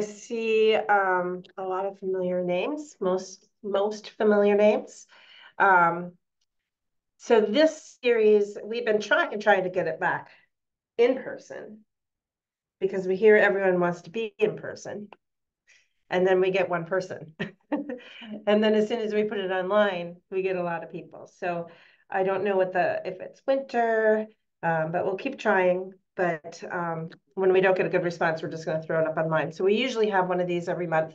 see um, a lot of familiar names, most most familiar names. Um, so this series, we've been trying and trying to get it back in person because we hear everyone wants to be in person. And then we get one person. and then as soon as we put it online, we get a lot of people. So I don't know what the if it's winter, um, but we'll keep trying. But um, when we don't get a good response, we're just going to throw it up online. So we usually have one of these every month.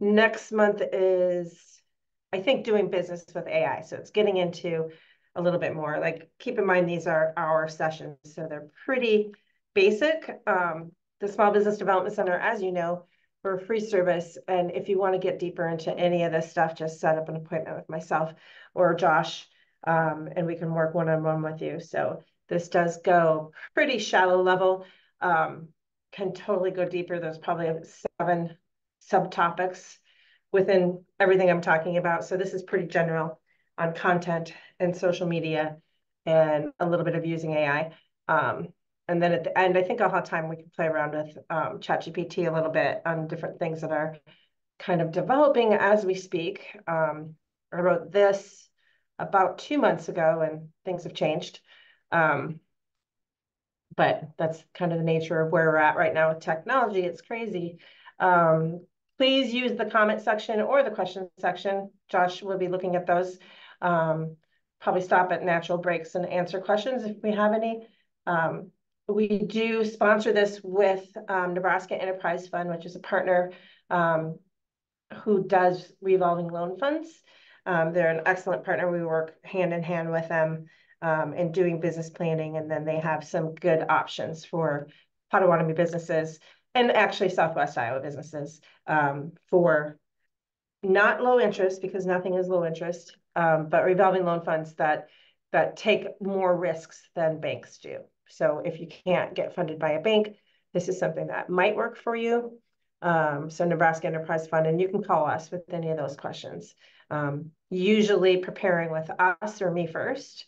Next month is, I think, doing business with AI. So it's getting into a little bit more. Like, keep in mind, these are our sessions. So they're pretty basic. Um, the Small Business Development Center, as you know, we're a free service. And if you want to get deeper into any of this stuff, just set up an appointment with myself or Josh, um, and we can work one-on-one -on -one with you. So this does go pretty shallow level, um, can totally go deeper. There's probably seven subtopics within everything I'm talking about. So this is pretty general on content and social media and a little bit of using AI. Um, and then at the end, I think I'll have time we can play around with um, ChatGPT a little bit on different things that are kind of developing as we speak. Um, I wrote this about two months ago and things have changed. Um, but that's kind of the nature of where we're at right now with technology. It's crazy. Um, please use the comment section or the question section. Josh will be looking at those. Um, probably stop at natural breaks and answer questions if we have any. Um, we do sponsor this with um, Nebraska Enterprise Fund, which is a partner um, who does revolving loan funds. Um, they're an excellent partner. We work hand in hand with them um, and doing business planning. And then they have some good options for Pottawattamie businesses and actually Southwest Iowa businesses um, for not low interest because nothing is low interest, um, but revolving loan funds that that take more risks than banks do. So if you can't get funded by a bank, this is something that might work for you. Um, so Nebraska Enterprise Fund, and you can call us with any of those questions. Um, usually preparing with us or me first,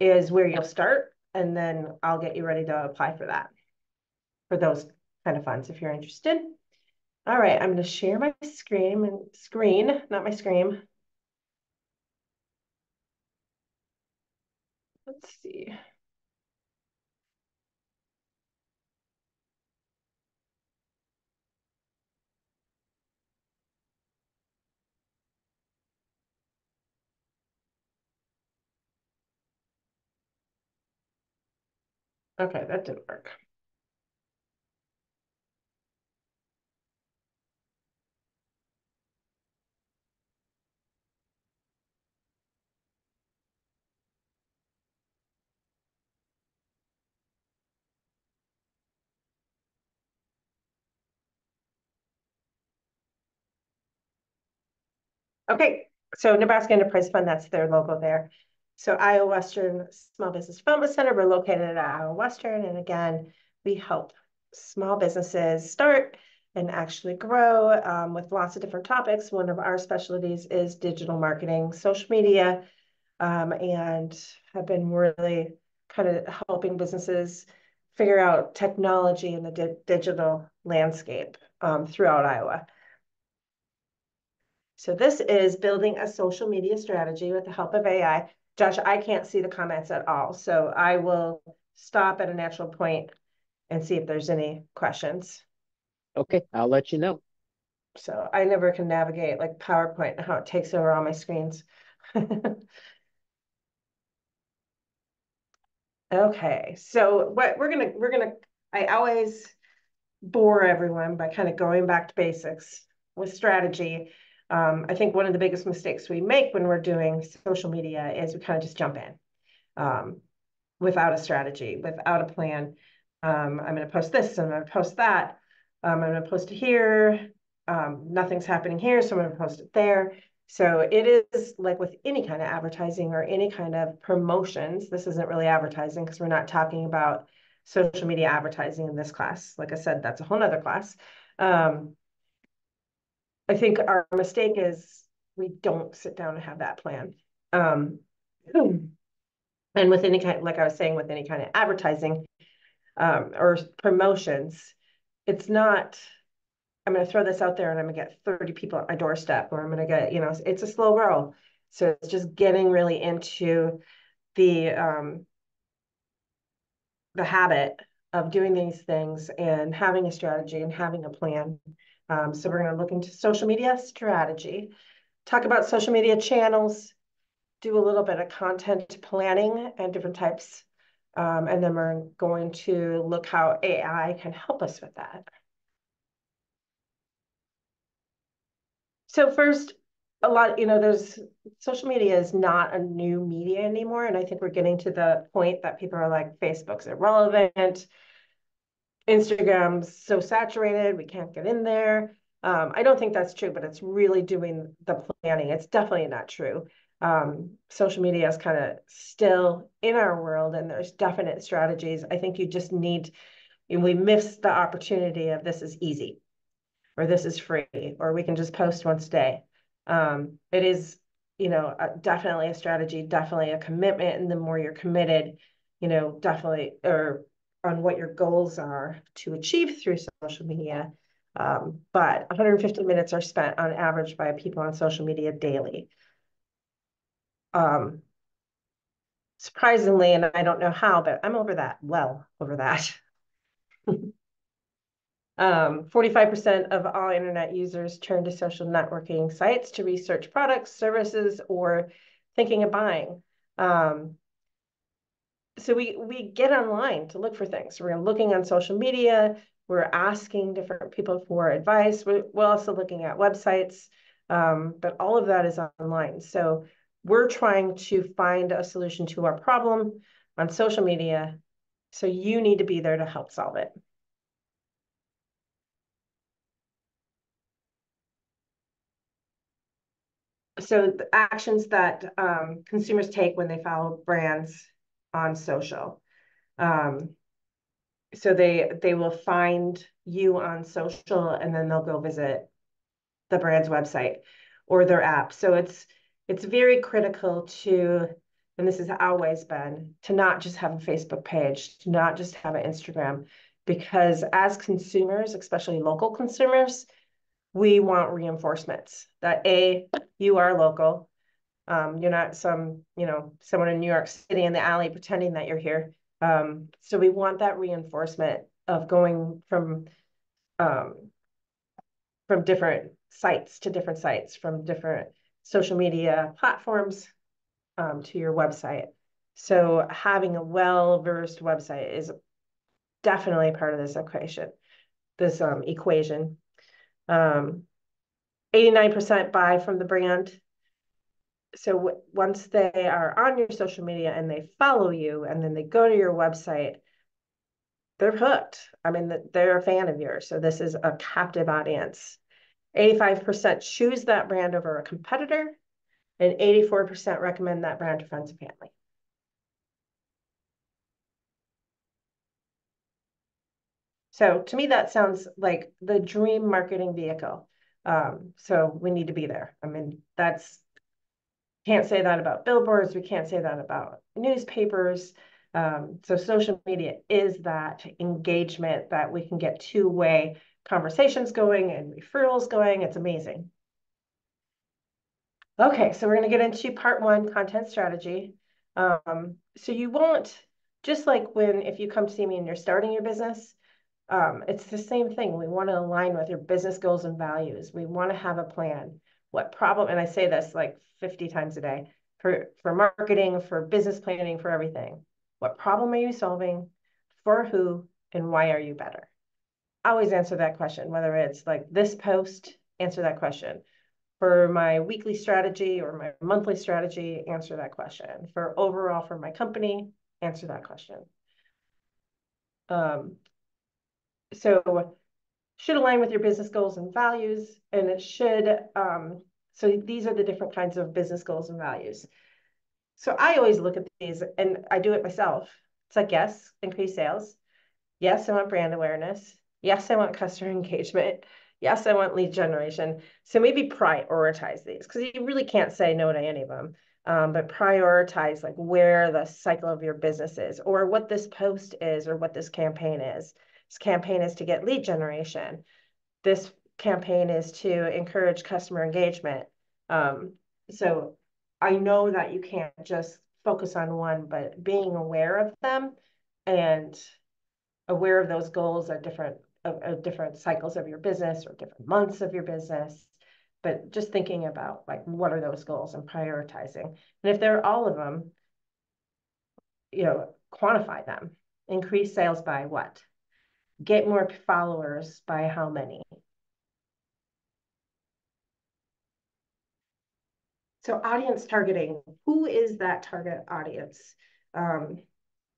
is where you'll start. And then I'll get you ready to apply for that, for those kind of funds if you're interested. All right, I'm going to share my screen and screen, not my screen. Let's see. Okay, that didn't work. Okay, so Nebraska Enterprise Fund, that's their logo there. So Iowa Western Small Business Development Center, we're located at Iowa Western. And again, we help small businesses start and actually grow um, with lots of different topics. One of our specialties is digital marketing, social media, um, and have been really kind of helping businesses figure out technology in the di digital landscape um, throughout Iowa. So this is building a social media strategy with the help of AI. Josh, I can't see the comments at all. So I will stop at a natural point and see if there's any questions. Okay, I'll let you know. So I never can navigate like PowerPoint and how it takes over all my screens. okay, so what we're gonna we're gonna I always bore everyone by kind of going back to basics with strategy um, I think one of the biggest mistakes we make when we're doing social media is we kind of just jump in um, without a strategy, without a plan. Um, I'm going to post this, I'm going to post that, um, I'm going to post it here. Um, nothing's happening here, so I'm going to post it there. So it is like with any kind of advertising or any kind of promotions. This isn't really advertising because we're not talking about social media advertising in this class. Like I said, that's a whole nother class. Um, I think our mistake is we don't sit down and have that plan. Um, and with any kind, like I was saying, with any kind of advertising um, or promotions, it's not I'm going to throw this out there and I'm going to get 30 people at my doorstep, or I'm going to get, you know, it's a slow roll. So it's just getting really into the um, the habit of doing these things and having a strategy and having a plan. Um, so we're going to look into social media strategy, talk about social media channels, do a little bit of content planning and different types. Um, and then we're going to look how AI can help us with that. So first, a lot, you know, there's social media is not a new media anymore. And I think we're getting to the point that people are like, Facebook's irrelevant. Instagram's so saturated, we can't get in there. Um, I don't think that's true, but it's really doing the planning. It's definitely not true. Um, social media is kind of still in our world and there's definite strategies. I think you just need, we miss the opportunity of this is easy or this is free, or we can just post once a day. Um, it is, you know, definitely a strategy, definitely a commitment. And the more you're committed, you know, definitely, or on what your goals are to achieve through social media. Um, but 150 minutes are spent on average by people on social media daily. Um, surprisingly, and I don't know how, but I'm over that, well over that. Um, 45% of all internet users turn to social networking sites to research products, services, or thinking of buying. Um, so we we get online to look for things. We're looking on social media. We're asking different people for advice. We're, we're also looking at websites, um, but all of that is online. So we're trying to find a solution to our problem on social media. So you need to be there to help solve it. so the actions that um, consumers take when they follow brands on social. Um, so they they will find you on social and then they'll go visit the brand's website or their app. So it's it's very critical to, and this has always been, to not just have a Facebook page, to not just have an Instagram, because as consumers, especially local consumers, we want reinforcements that A, you are local. Um, you're not some, you know, someone in New York City in the alley pretending that you're here. Um, so we want that reinforcement of going from um, from different sites to different sites, from different social media platforms um, to your website. So having a well-versed website is definitely part of this equation, this um, equation. Um, 89% buy from the brand. So once they are on your social media and they follow you and then they go to your website, they're hooked. I mean, they're a fan of yours. So this is a captive audience. 85% choose that brand over a competitor, and 84% recommend that brand to friends and family. So to me, that sounds like the dream marketing vehicle. Um, so we need to be there. I mean, that's can't say that about billboards. We can't say that about newspapers. Um, so social media is that engagement that we can get two-way conversations going and referrals going. It's amazing. Okay, so we're going to get into part one, content strategy. Um, so you won't, just like when, if you come to see me and you're starting your business, um, it's the same thing. We want to align with your business goals and values. We want to have a plan. What problem, and I say this like 50 times a day, for, for marketing, for business planning, for everything. What problem are you solving? For who? And why are you better? always answer that question, whether it's like this post, answer that question. For my weekly strategy or my monthly strategy, answer that question. For overall for my company, answer that question. Um, so should align with your business goals and values, and it should, um, so these are the different kinds of business goals and values. So I always look at these and I do it myself. It's like, yes, increase sales. Yes, I want brand awareness. Yes, I want customer engagement. Yes, I want lead generation. So maybe prioritize these because you really can't say no to any of them. Um, but prioritize like where the cycle of your business is or what this post is or what this campaign is. Campaign is to get lead generation. This campaign is to encourage customer engagement. Um, so I know that you can't just focus on one, but being aware of them and aware of those goals at different of, of different cycles of your business or different months of your business but just thinking about like what are those goals and prioritizing and if they're all of them you know quantify them increase sales by what get more followers by how many? So audience targeting who is that target audience? Um,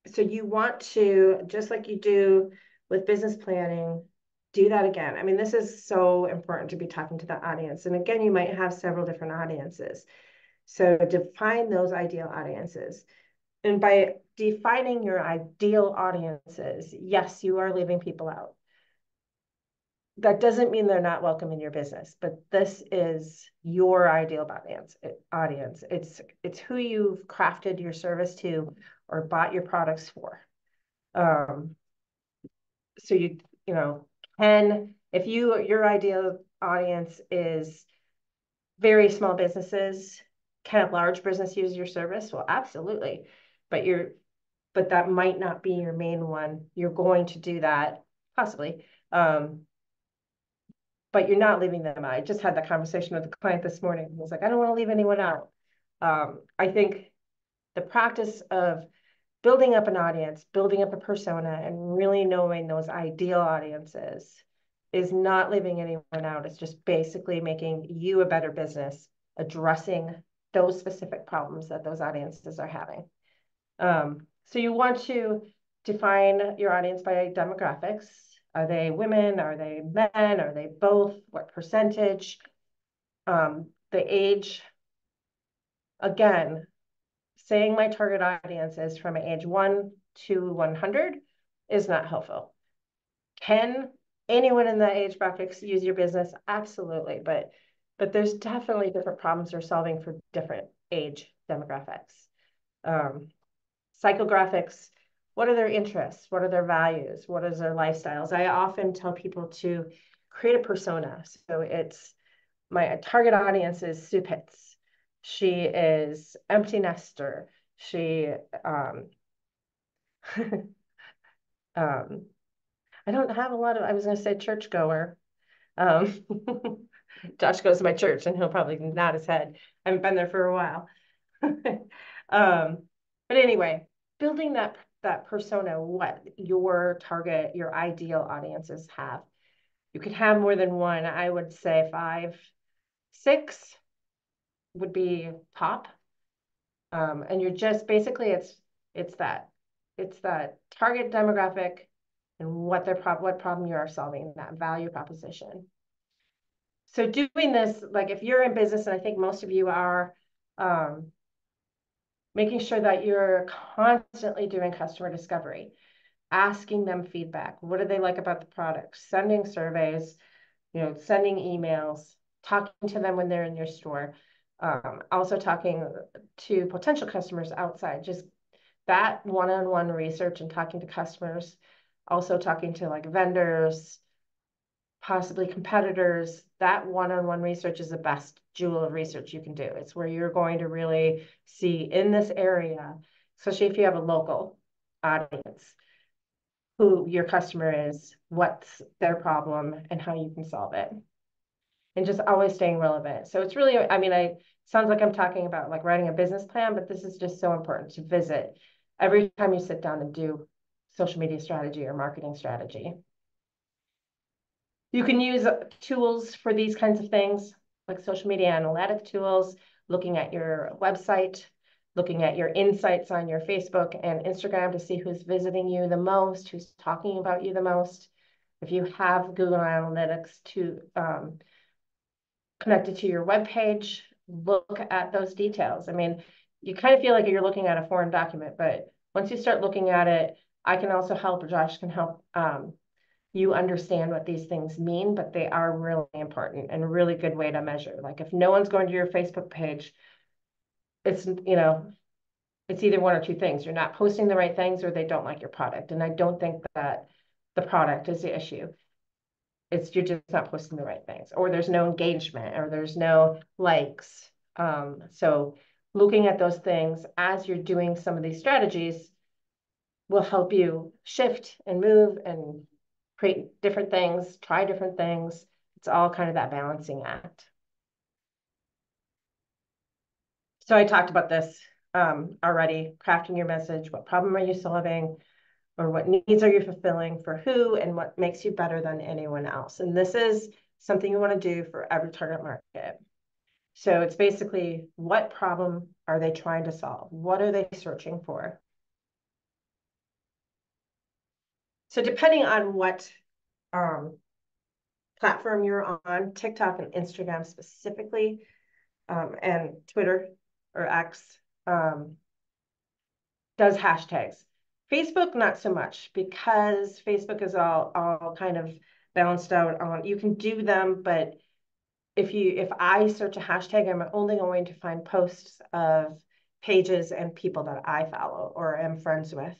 so you want to just like you do with business planning do that again. I mean this is so important to be talking to the audience. And again you might have several different audiences. So define those ideal audiences and by defining your ideal audiences yes you are leaving people out that doesn't mean they're not welcome in your business, but this is your ideal audience. Audience. It's it's who you've crafted your service to or bought your products for. Um, so you you know can if you your ideal audience is very small businesses, can a large business use your service? Well, absolutely, but you're but that might not be your main one. You're going to do that possibly. Um, but you're not leaving them out. I just had that conversation with the client this morning. He was like, I don't want to leave anyone out. Um, I think the practice of building up an audience, building up a persona, and really knowing those ideal audiences is not leaving anyone out. It's just basically making you a better business, addressing those specific problems that those audiences are having. Um, so you want to define your audience by demographics. Are they women? Are they men? Are they both? What percentage? Um, the age. Again, saying my target audience is from age 1 to 100 is not helpful. Can anyone in that age bracket use your business? Absolutely, but but there's definitely different problems we're solving for different age demographics. Um, psychographics what are their interests? What are their values? What is their lifestyles? I often tell people to create a persona. So it's my target audience is Sue Pitts. She is empty nester. She um, um, I don't have a lot of, I was going to say churchgoer. Um, Josh goes to my church and he'll probably nod his head. I haven't been there for a while. um, but anyway, building that that persona, what your target, your ideal audiences have. You could have more than one. I would say five, six would be top. Um, and you're just basically it's it's that it's that target demographic and what their prob what problem you are solving, that value proposition. So doing this, like if you're in business, and I think most of you are, um, making sure that you're constantly doing customer discovery, asking them feedback. What do they like about the product? Sending surveys, you know, sending emails, talking to them when they're in your store. Um, also talking to potential customers outside, just that one-on-one research and talking to customers, also talking to like vendors, possibly competitors, that one-on-one research is the best jewel of research you can do. It's where you're going to really see in this area, especially if you have a local audience, who your customer is, what's their problem, and how you can solve it. And just always staying relevant. So it's really, I mean, I sounds like I'm talking about like writing a business plan, but this is just so important to visit every time you sit down and do social media strategy or marketing strategy. You can use tools for these kinds of things, like social media analytic tools, looking at your website, looking at your insights on your Facebook and Instagram to see who's visiting you the most, who's talking about you the most. If you have Google Analytics to um, connected to your web page, look at those details. I mean, you kind of feel like you're looking at a foreign document, but once you start looking at it, I can also help, or Josh can help um, you understand what these things mean, but they are really important and a really good way to measure. Like if no one's going to your Facebook page, it's, you know, it's either one or two things. You're not posting the right things or they don't like your product. And I don't think that the product is the issue. it's you're just not posting the right things, or there's no engagement, or there's no likes. Um, so looking at those things as you're doing some of these strategies will help you shift and move and create different things, try different things. It's all kind of that balancing act. So I talked about this um, already, crafting your message. What problem are you solving? Or what needs are you fulfilling for who and what makes you better than anyone else? And this is something you want to do for every target market. So it's basically what problem are they trying to solve? What are they searching for? So depending on what um, platform you're on, TikTok and Instagram specifically, um, and Twitter or X um, does hashtags. Facebook, not so much because Facebook is all, all kind of balanced out on, you can do them, but if you, if I search a hashtag, I'm only going to find posts of pages and people that I follow or am friends with.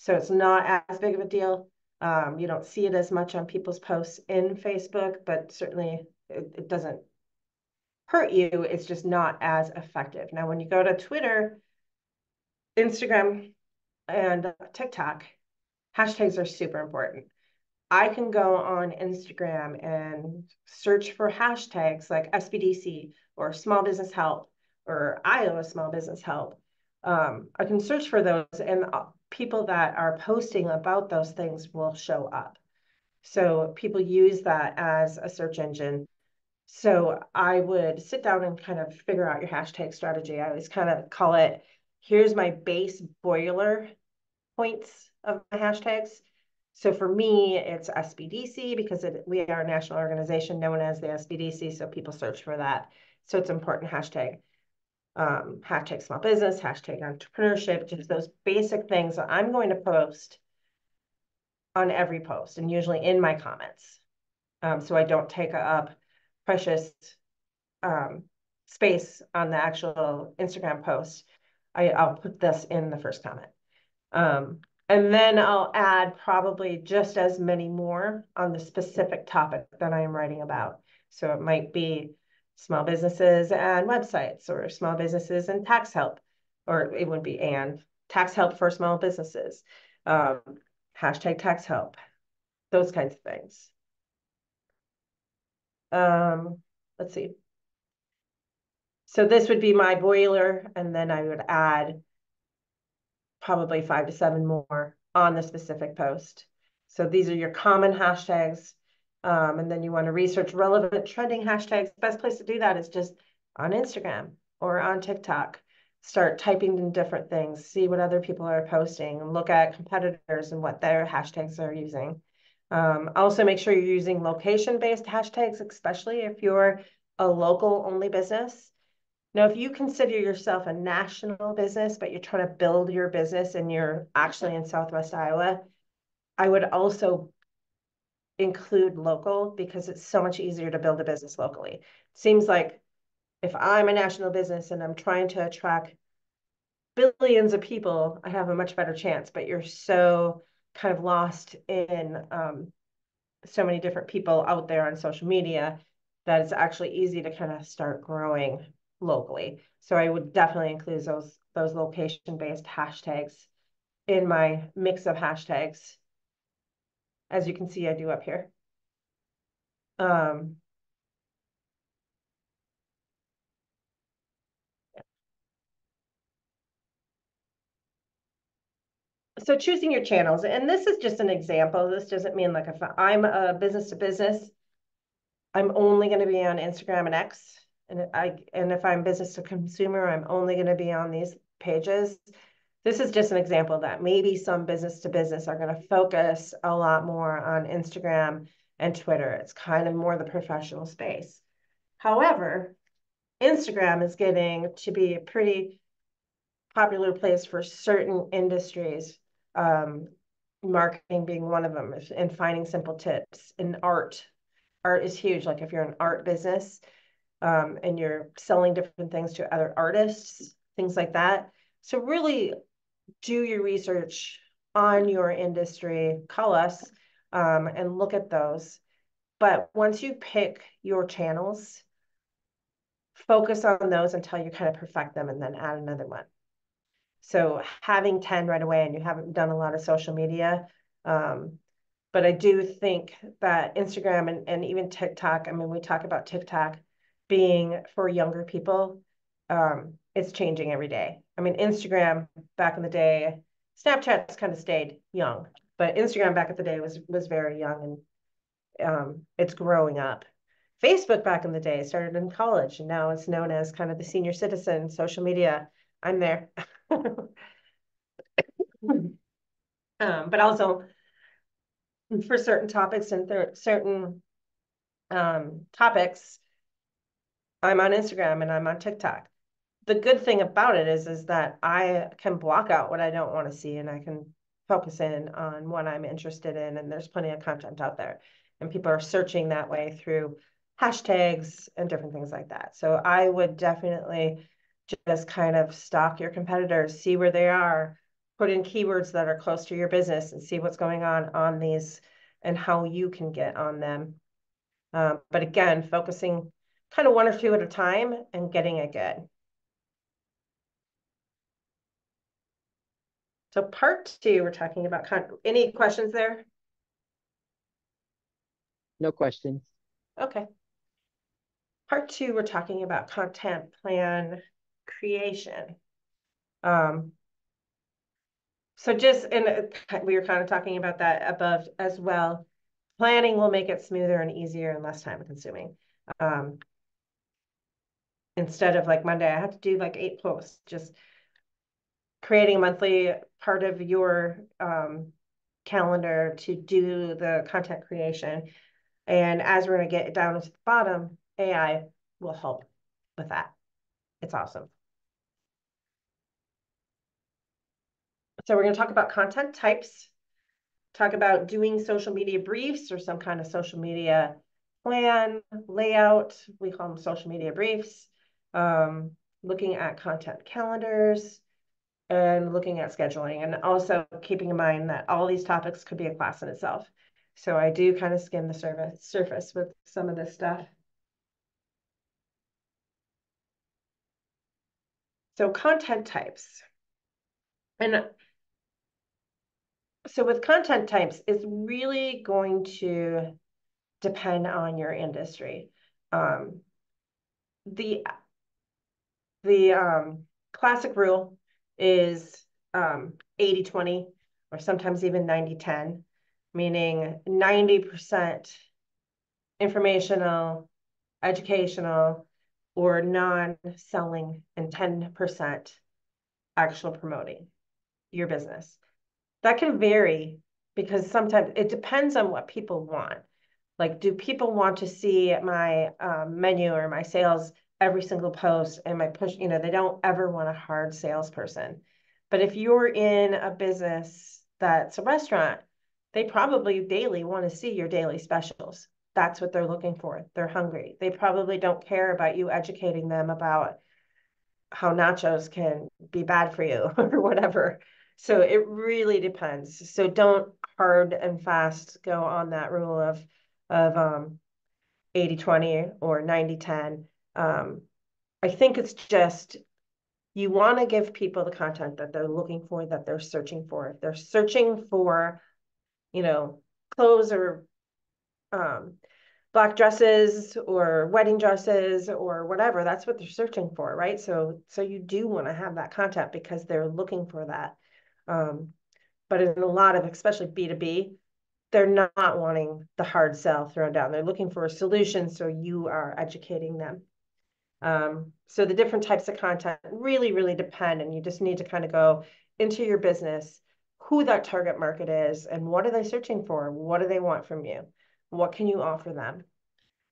So it's not as big of a deal. Um, you don't see it as much on people's posts in Facebook, but certainly it, it doesn't hurt you. It's just not as effective. Now, when you go to Twitter, Instagram, and TikTok, hashtags are super important. I can go on Instagram and search for hashtags like SBDC or small business help or Iowa small business help. Um, I can search for those and people that are posting about those things will show up. So people use that as a search engine. So I would sit down and kind of figure out your hashtag strategy. I always kind of call it, here's my base boiler points of my hashtags. So for me, it's SBDC because it, we are a national organization known as the SBDC, so people search for that. So it's important hashtag um, hashtag small business, hashtag entrepreneurship, just those basic things that I'm going to post on every post and usually in my comments. Um, so I don't take up precious um, space on the actual Instagram post. I, I'll put this in the first comment. Um, and then I'll add probably just as many more on the specific topic that I am writing about. So it might be small businesses and websites or small businesses and tax help, or it would be and tax help for small businesses, um, hashtag tax help, those kinds of things. Um, let's see. So this would be my boiler, and then I would add probably five to seven more on the specific post. So these are your common hashtags um, and then you want to research relevant trending hashtags. Best place to do that is just on Instagram or on TikTok. Start typing in different things, see what other people are posting, and look at competitors and what their hashtags are using. Um, also, make sure you're using location-based hashtags, especially if you're a local-only business. Now, if you consider yourself a national business, but you're trying to build your business and you're actually in Southwest Iowa, I would also include local because it's so much easier to build a business locally. Seems like if I'm a national business and I'm trying to attract billions of people, I have a much better chance, but you're so kind of lost in um, so many different people out there on social media that it's actually easy to kind of start growing locally. So I would definitely include those those location-based hashtags in my mix of hashtags as you can see I do up here. Um, so choosing your channels, and this is just an example. This doesn't mean like if I'm a business to business, I'm only going to be on Instagram and X. And I and if I'm business to consumer, I'm only going to be on these pages this is just an example that maybe some business to business are going to focus a lot more on Instagram and Twitter. It's kind of more the professional space. However, Instagram is getting to be a pretty popular place for certain industries, um, marketing being one of them, and finding simple tips. In art, art is huge. Like if you're an art business um, and you're selling different things to other artists, things like that. So really do your research on your industry, call us um, and look at those. but once you pick your channels, focus on those until you kind of perfect them and then add another one. So having 10 right away and you haven't done a lot of social media, um, but I do think that Instagram and, and even TikTok, I mean, we talk about TikTok being for younger people, um, it's changing every day. I mean, Instagram back in the day, Snapchat's kind of stayed young, but Instagram back in the day was was very young and um, it's growing up. Facebook back in the day started in college and now it's known as kind of the senior citizen social media. I'm there. um, but also for certain topics and certain um, topics, I'm on Instagram and I'm on TikTok. The good thing about it is, is that I can block out what I don't want to see and I can focus in on what I'm interested in. And there's plenty of content out there. And people are searching that way through hashtags and different things like that. So I would definitely just kind of stalk your competitors, see where they are, put in keywords that are close to your business and see what's going on on these and how you can get on them. Um, but again, focusing kind of one or two at a time and getting it good. So part two, we're talking about, any questions there? No questions. Okay. Part two, we're talking about content plan creation. Um, so just, and we were kind of talking about that above as well. Planning will make it smoother and easier and less time consuming. Um, instead of like Monday, I have to do like eight posts, just creating a monthly part of your um, calendar to do the content creation. And as we're going to get down to the bottom, AI will help with that. It's awesome. So we're going to talk about content types, talk about doing social media briefs or some kind of social media plan, layout. We call them social media briefs. Um, looking at content calendars and looking at scheduling and also keeping in mind that all these topics could be a class in itself. So I do kind of skim the surface, surface with some of this stuff. So content types. And so with content types, it's really going to depend on your industry. Um, the the um, classic rule is um, 80-20 or sometimes even 90-10, meaning 90% informational, educational, or non-selling and 10% actual promoting your business. That can vary because sometimes it depends on what people want. Like, do people want to see my um, menu or my sales every single post and my push? You know, they don't ever want a hard salesperson. But if you're in a business that's a restaurant, they probably daily want to see your daily specials. That's what they're looking for. They're hungry. They probably don't care about you educating them about how nachos can be bad for you or whatever. So it really depends. So don't hard and fast go on that rule of of um 80 20 or 90 10. Um, I think it's just you want to give people the content that they're looking for, that they're searching for. If they're searching for, you know, clothes or um, black dresses or wedding dresses or whatever, that's what they're searching for, right? So, so you do want to have that content because they're looking for that. Um, but in a lot of, especially B2B, they're not wanting the hard sell thrown down. They're looking for a solution. So you are educating them. Um, so the different types of content really, really depend. And you just need to kind of go into your business, who that target market is, and what are they searching for? What do they want from you? What can you offer them?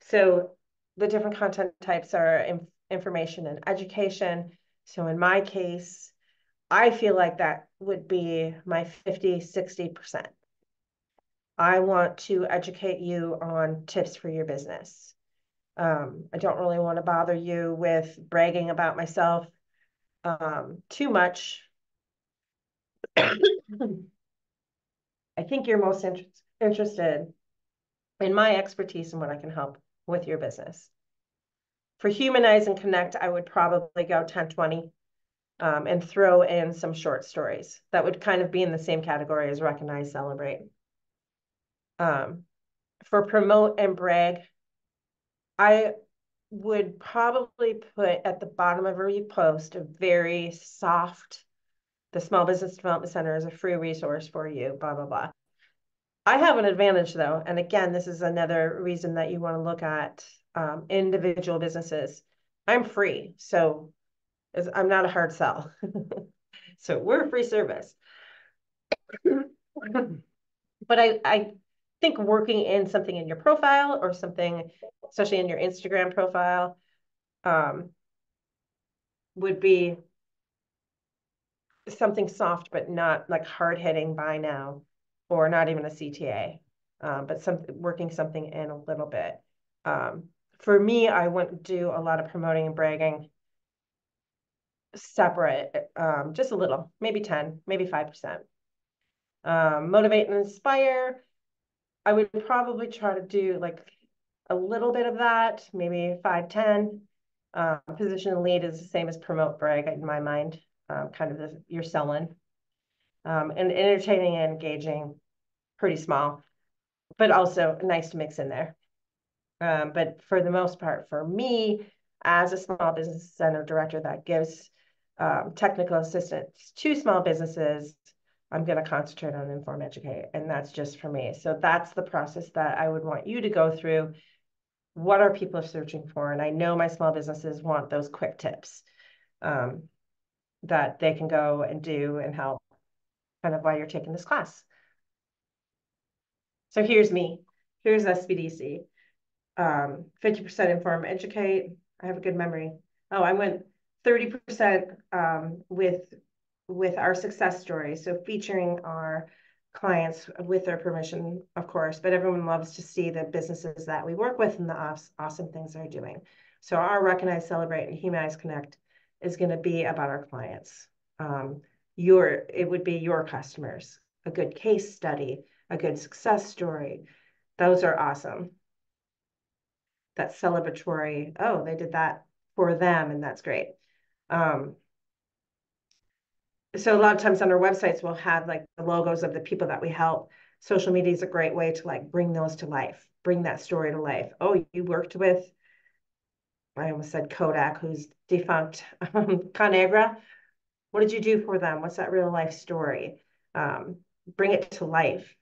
So the different content types are information and education. So in my case, I feel like that would be my 50, 60%. I want to educate you on tips for your business. Um, I don't really want to bother you with bragging about myself um, too much. I think you're most inter interested in my expertise and what I can help with your business. For humanize and connect, I would probably go 10, 20 um, and throw in some short stories that would kind of be in the same category as recognize, celebrate. Um, for promote and brag, I would probably put at the bottom of every post a very soft, the Small Business Development Center is a free resource for you, blah, blah, blah. I have an advantage though, and again, this is another reason that you want to look at um, individual businesses. I'm free, so I'm not a hard sell. so we're a free service. but I, I think working in something in your profile or something, especially in your Instagram profile, um, would be something soft, but not like hard hitting by now, or not even a CTA, um, but some working something in a little bit. Um, for me, I wouldn't do a lot of promoting and bragging separate, um, just a little, maybe 10, maybe 5%. Um, motivate and inspire. I would probably try to do like a little bit of that, maybe 5, 10. Uh, position lead is the same as promote brag in my mind, um, kind of the, you're selling. Um, and entertaining and engaging, pretty small, but also nice to mix in there. Um, but for the most part, for me, as a small business center director that gives um, technical assistance to small businesses, I'm going to concentrate on inform educate. And that's just for me. So that's the process that I would want you to go through. What are people searching for? And I know my small businesses want those quick tips um, that they can go and do and help kind of while you're taking this class. So here's me. Here's SBDC. Um, 50% inform educate. I have a good memory. Oh, I went 30% um, with with our success stories. So featuring our clients with their permission, of course, but everyone loves to see the businesses that we work with and the awesome things they're doing. So our Recognize, Celebrate, and Humanize Connect is going to be about our clients. Um, your it would be your customers, a good case study, a good success story. Those are awesome. That celebratory, oh, they did that for them, and that's great. Um, so a lot of times on our websites, we'll have like the logos of the people that we help. Social media is a great way to like bring those to life, bring that story to life. Oh, you worked with, I almost said Kodak, who's defunct, um, Conagra. What did you do for them? What's that real life story? Um, bring it to life.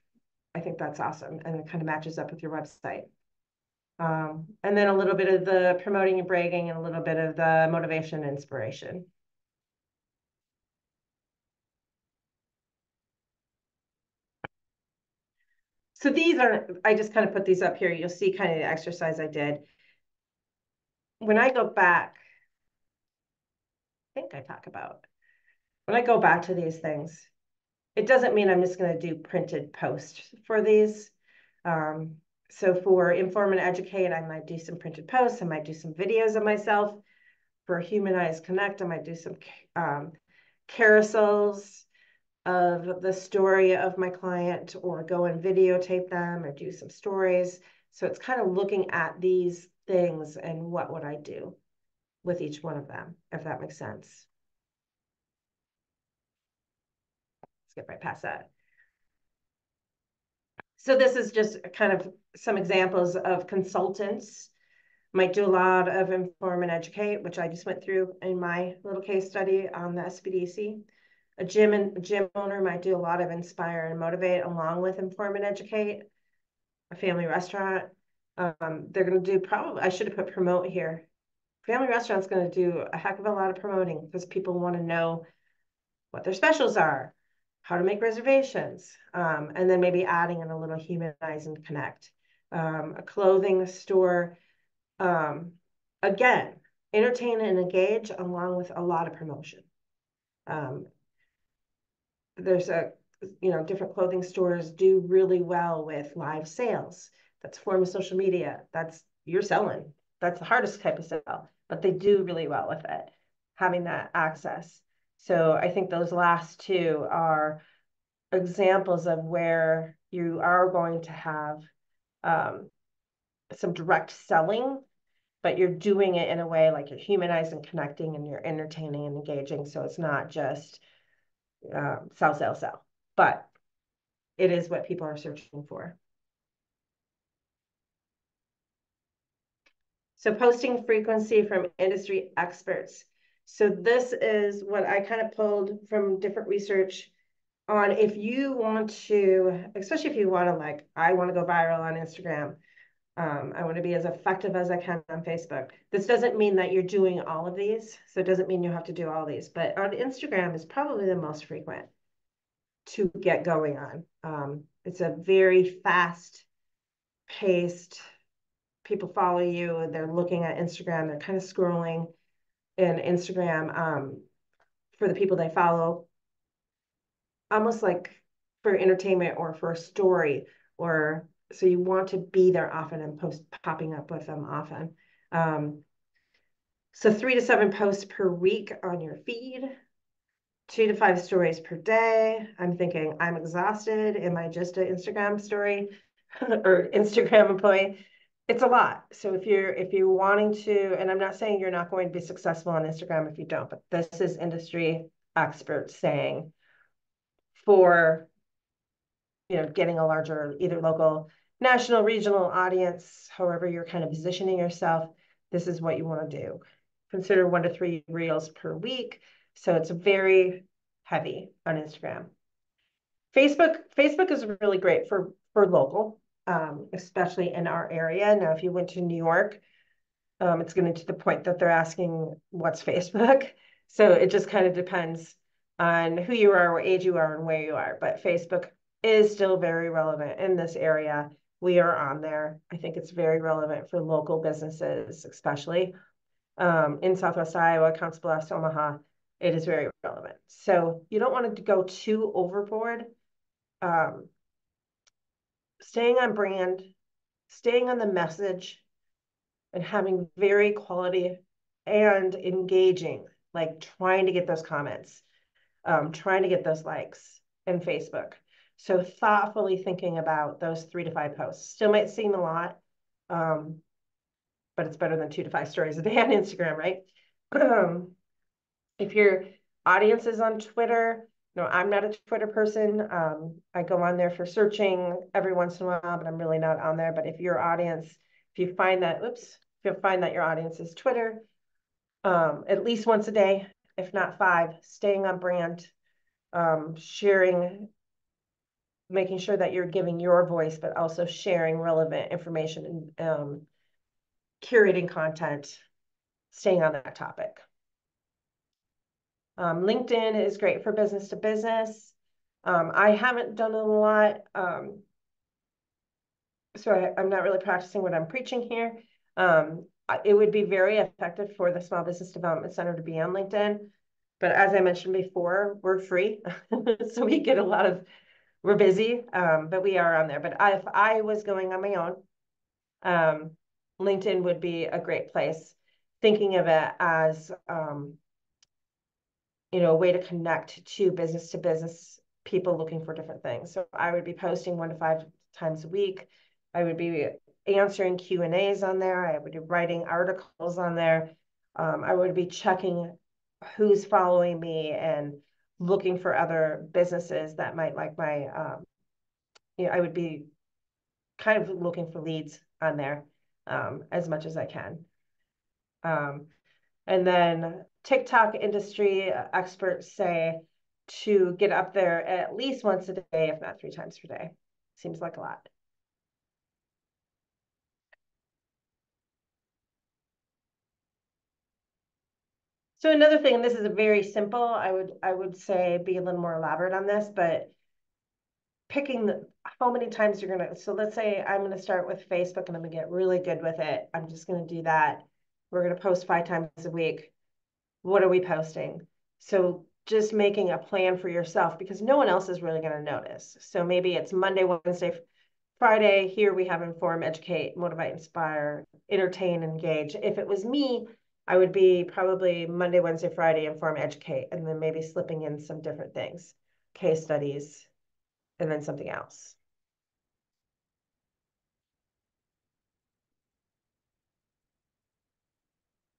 I think that's awesome. And it kind of matches up with your website. Um, and then a little bit of the promoting and bragging and a little bit of the motivation and inspiration. So these are, I just kind of put these up here. You'll see kind of the exercise I did. When I go back, I think I talk about, when I go back to these things, it doesn't mean I'm just going to do printed posts for these. Um, so for inform and educate, I might do some printed posts. I might do some videos of myself. For humanize connect, I might do some um, carousels of the story of my client or go and videotape them or do some stories. So it's kind of looking at these things and what would I do with each one of them, if that makes sense. Get right past that. So this is just kind of some examples of consultants. Might do a lot of inform and educate, which I just went through in my little case study on the SBDC. A gym and gym owner might do a lot of inspire and motivate along with inform and educate. A family restaurant, um, they're going to do probably, I should have put promote here. Family restaurant's going to do a heck of a lot of promoting because people want to know what their specials are, how to make reservations, um, and then maybe adding in a little humanize and connect. Um, a clothing store, um, again, entertain and engage along with a lot of promotion. Um, there's a, you know, different clothing stores do really well with live sales. That's form of social media. That's you're selling. That's the hardest type of sell, but they do really well with it, having that access. So I think those last two are examples of where you are going to have um, some direct selling, but you're doing it in a way like you're humanizing, connecting, and you're entertaining and engaging. So it's not just um, sell, sell, sell, but it is what people are searching for. So posting frequency from industry experts. So this is what I kind of pulled from different research on if you want to, especially if you want to like, I want to go viral on Instagram. Um, I want to be as effective as I can on Facebook. This doesn't mean that you're doing all of these. So it doesn't mean you have to do all these, but on Instagram is probably the most frequent to get going on. Um, it's a very fast paced, people follow you, they're looking at Instagram, they're kind of scrolling in Instagram um, for the people they follow, almost like for entertainment or for a story or so you want to be there often and post popping up with them often. Um, so three to seven posts per week on your feed, two to five stories per day. I'm thinking I'm exhausted. Am I just an Instagram story or Instagram employee? It's a lot. So if you're if you're wanting to, and I'm not saying you're not going to be successful on Instagram if you don't, but this is industry experts saying for you know getting a larger either local national regional audience however you're kind of positioning yourself this is what you want to do. Consider one to three reels per week. So it's very heavy on instagram. Facebook facebook is really great for for local um, especially in our area. Now if you went to new york um, it's getting to the point that they're asking what's facebook? So it just kind of depends on who you are, what age you are, and where you are. But Facebook is still very relevant in this area. We are on there. I think it's very relevant for local businesses, especially um, in Southwest Iowa, Council Bluffs, Omaha. It is very relevant. So you don't want to go too overboard. Um, staying on brand, staying on the message, and having very quality and engaging, like trying to get those comments um, trying to get those likes in Facebook. So thoughtfully thinking about those three to five posts. Still might seem a lot, um, but it's better than two to five stories a day on Instagram, right? If your audience is on Twitter, no, I'm not a Twitter person. Um, I go on there for searching every once in a while, but I'm really not on there. But if your audience, if you find that, oops, if you find that your audience is Twitter, um, at least once a day, if not five, staying on brand, um, sharing, making sure that you're giving your voice, but also sharing relevant information and um, curating content, staying on that topic. Um, LinkedIn is great for business to business. Um, I haven't done a lot, um, so I, am not really practicing what I'm preaching here. Um, it would be very effective for the Small Business Development Center to be on LinkedIn. But as I mentioned before, we're free. so we get a lot of, we're busy, um, but we are on there. But if I was going on my own, um, LinkedIn would be a great place. Thinking of it as, um, you know, a way to connect to business to business people looking for different things. So I would be posting one to five times a week. I would be answering Q and A's on there. I would be writing articles on there. Um, I would be checking who's following me and looking for other businesses that might like my, um, you know, I would be kind of looking for leads on there um, as much as I can. Um, and then TikTok industry experts say to get up there at least once a day, if not three times per day. Seems like a lot. So another thing, and this is a very simple, I would I would say be a little more elaborate on this, but picking the, how many times you're gonna, so let's say I'm gonna start with Facebook and I'm gonna get really good with it. I'm just gonna do that. We're gonna post five times a week. What are we posting? So just making a plan for yourself because no one else is really gonna notice. So maybe it's Monday, Wednesday, Friday. Here we have inform, educate, motivate, inspire, entertain, engage. If it was me, I would be probably Monday, Wednesday, Friday, inform, educate, and then maybe slipping in some different things, case studies, and then something else.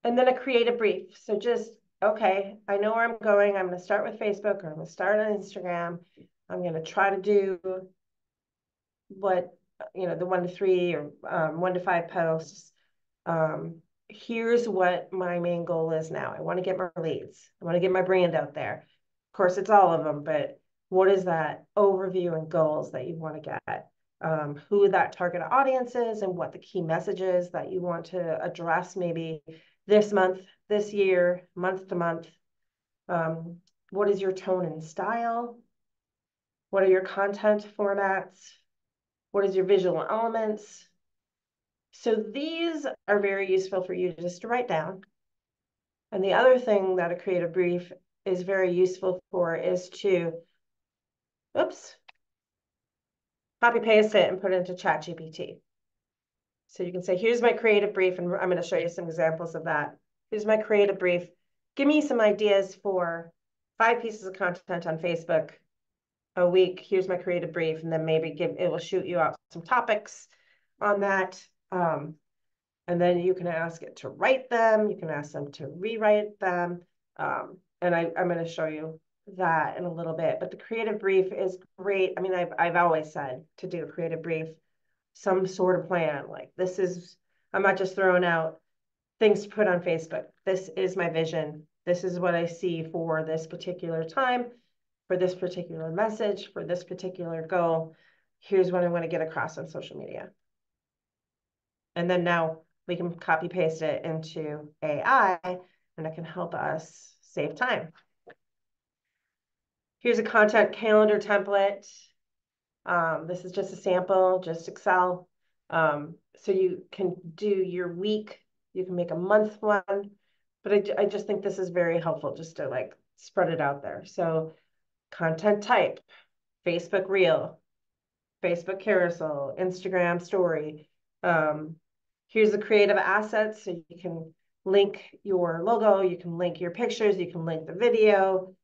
And then a creative brief. So just, okay, I know where I'm going. I'm going to start with Facebook or I'm going to start on Instagram. I'm going to try to do what, you know, the one to three or um, one to five posts. Um, here's what my main goal is now. I want to get more leads. I want to get my brand out there. Of course, it's all of them, but what is that overview and goals that you want to get? Um, who that target audience is and what the key messages that you want to address maybe this month, this year, month to month. Um, what is your tone and style? What are your content formats? What is your visual elements? So these are very useful for you just to write down. And the other thing that a creative brief is very useful for is to, oops, copy paste it and put it into ChatGPT. So you can say, here's my creative brief, and I'm going to show you some examples of that. Here's my creative brief. Give me some ideas for five pieces of content on Facebook a week. Here's my creative brief, and then maybe give it will shoot you out some topics on that. Um, and then you can ask it to write them. You can ask them to rewrite them. Um, and I, I'm going to show you that in a little bit. But the creative brief is great. I mean, I've I've always said to do a creative brief, some sort of plan. Like this is, I'm not just throwing out things to put on Facebook. This is my vision. This is what I see for this particular time, for this particular message, for this particular goal. Here's what I want to get across on social media. And then now we can copy paste it into AI and it can help us save time. Here's a content calendar template. Um, this is just a sample, just Excel. Um, so you can do your week, you can make a month one, but I, I just think this is very helpful just to like spread it out there. So content type, Facebook Reel, Facebook Carousel, Instagram Story. Um, here's the creative assets. So you can link your logo, you can link your pictures, you can link the video,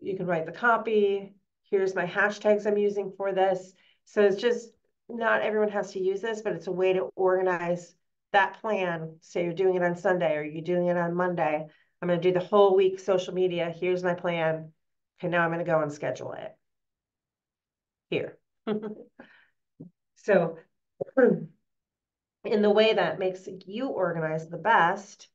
you can write the copy. Here's my hashtags I'm using for this. So it's just not everyone has to use this, but it's a way to organize that plan. Say you're doing it on Sunday or you're doing it on Monday. I'm going to do the whole week social media. Here's my plan. Okay, now I'm going to go and schedule it here. so in the way that makes you organize the best,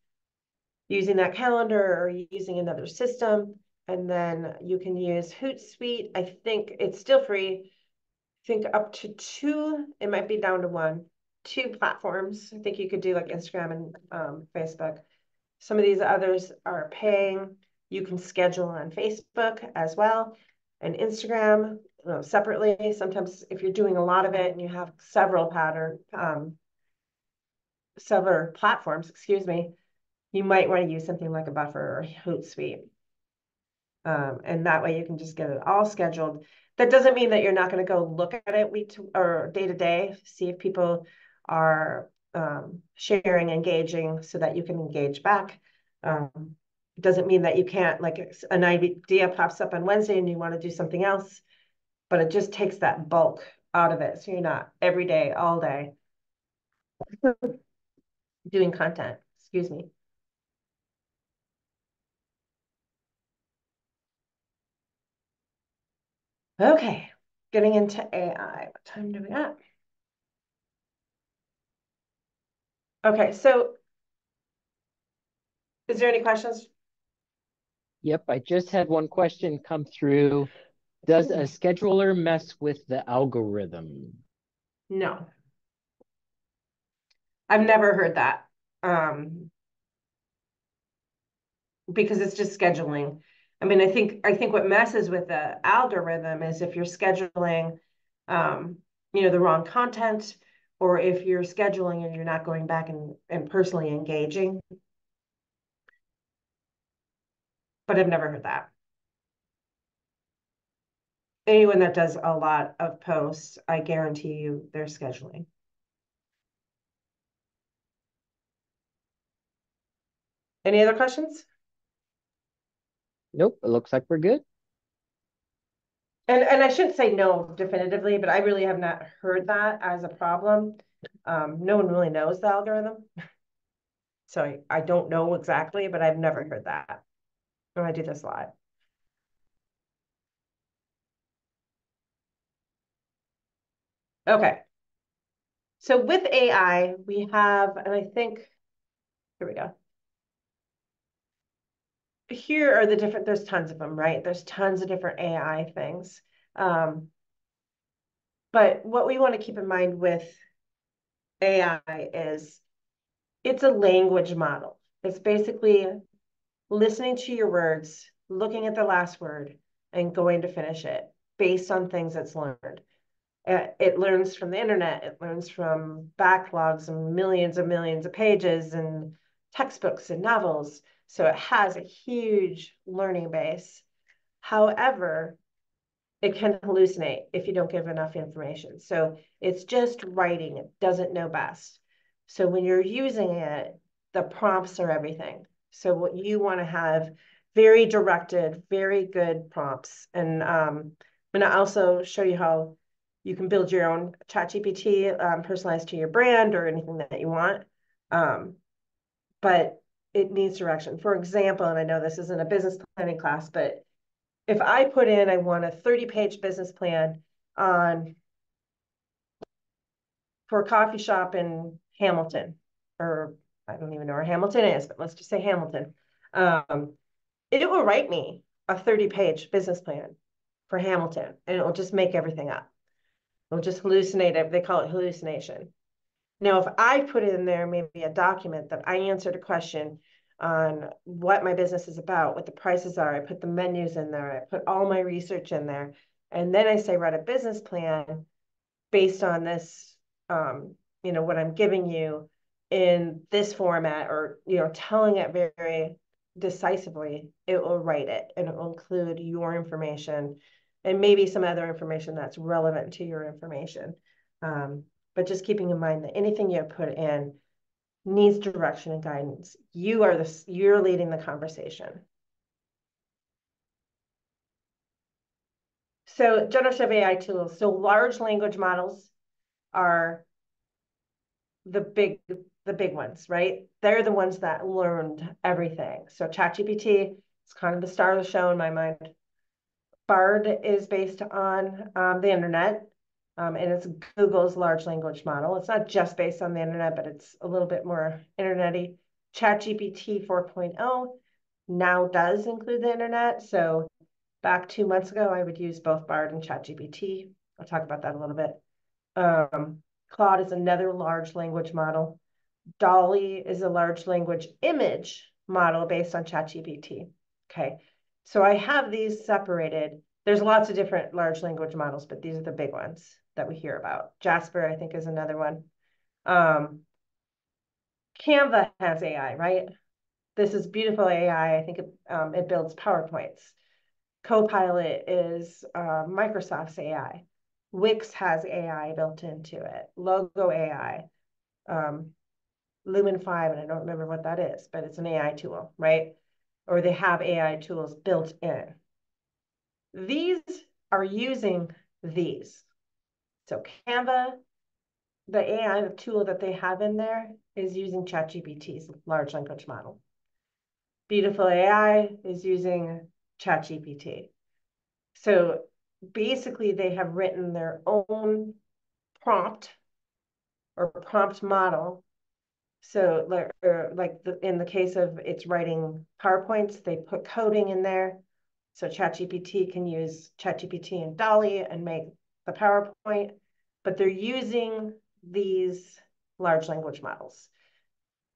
using that calendar or using another system, and then you can use Hootsuite. I think it's still free. I think up to two, it might be down to one, two platforms. I think you could do like Instagram and um, Facebook. Some of these others are paying. You can schedule on Facebook as well and Instagram you know, separately. Sometimes if you're doing a lot of it and you have several pattern, um, several platforms, excuse me, you might want to use something like a buffer or Hootsuite. Um, and that way you can just get it all scheduled. That doesn't mean that you're not going to go look at it week to, or day to day, see if people are um, sharing, engaging so that you can engage back. Um, it doesn't mean that you can't, like an idea pops up on Wednesday and you want to do something else, but it just takes that bulk out of it. So you're not every day, all day doing content, excuse me. Okay, getting into AI. What time do we got? Okay, so is there any questions? Yep, I just had one question come through. Does a scheduler mess with the algorithm? No. I've never heard that. Um, because it's just scheduling. I mean, I think I think what messes with the algorithm is if you're scheduling, um, you know, the wrong content, or if you're scheduling and you're not going back and, and personally engaging. But I've never heard that. Anyone that does a lot of posts, I guarantee you they're scheduling. Any other questions? Nope, it looks like we're good. And and I shouldn't say no definitively, but I really have not heard that as a problem. Um, no one really knows the algorithm. So I, I don't know exactly, but I've never heard that when I do this live. Okay. So with AI, we have, and I think, here we go. Here are the different, there's tons of them, right? There's tons of different AI things. Um, but what we want to keep in mind with AI is it's a language model. It's basically listening to your words, looking at the last word, and going to finish it based on things it's learned. Uh, it learns from the internet, it learns from backlogs and millions and millions of pages and textbooks and novels. So it has a huge learning base. However, it can hallucinate if you don't give enough information. So it's just writing, it doesn't know best. So when you're using it, the prompts are everything. So what you want to have very directed, very good prompts. And um, I'm going to also show you how you can build your own ChatGPT um, personalized to your brand or anything that you want. Um, but it needs direction. For example, and I know this isn't a business planning class, but if I put in, I want a 30 page business plan on for a coffee shop in Hamilton, or I don't even know where Hamilton is, but let's just say Hamilton. Um, it will write me a 30 page business plan for Hamilton and it will just make everything up. It'll just hallucinate it. They call it hallucination. Now, if I put in there maybe a document that I answered a question on what my business is about, what the prices are, I put the menus in there, I put all my research in there, and then I say write a business plan based on this, um, you know, what I'm giving you in this format, or you know, telling it very decisively, it will write it and it will include your information and maybe some other information that's relevant to your information. Um, but just keeping in mind that anything you put in needs direction and guidance. You are the you're leading the conversation. So generative AI tools. So large language models are the big the big ones, right? They're the ones that learned everything. So ChatGPT is kind of the star of the show in my mind. Bard is based on um, the internet, um, and it's Google's large language model. It's not just based on the internet, but it's a little bit more internety. ChatGPT 4.0 now does include the internet. So back two months ago, I would use both Bard and ChatGPT. I'll talk about that a little bit. Um, Claude is another large language model. DALL-E is a large language image model based on ChatGPT. Okay, so I have these separated. There's lots of different large language models, but these are the big ones that we hear about. Jasper, I think, is another one. Um, Canva has AI, right? This is beautiful AI. I think it, um, it builds PowerPoints. Copilot is uh, Microsoft's AI. Wix has AI built into it. Logo AI. Um, Lumen 5, and I don't remember what that is, but it's an AI tool, right? Or they have AI tools built in. These are using these. So Canva, the AI tool that they have in there is using ChatGPT's large language model. Beautiful AI is using ChatGPT. So basically they have written their own prompt or prompt model so like, like the, in the case of it's writing PowerPoints, they put coding in there. So ChatGPT can use ChatGPT and DALL-E and make the PowerPoint, but they're using these large language models.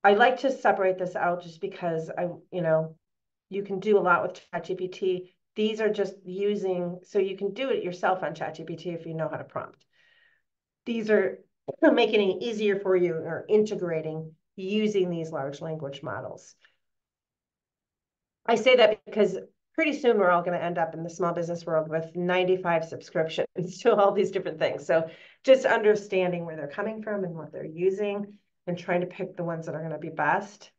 I like to separate this out just because I, you know, you can do a lot with ChatGPT. These are just using, so you can do it yourself on ChatGPT if you know how to prompt. These are making it easier for you or integrating using these large language models. I say that because pretty soon we're all going to end up in the small business world with 95 subscriptions to all these different things. So just understanding where they're coming from and what they're using and trying to pick the ones that are going to be best.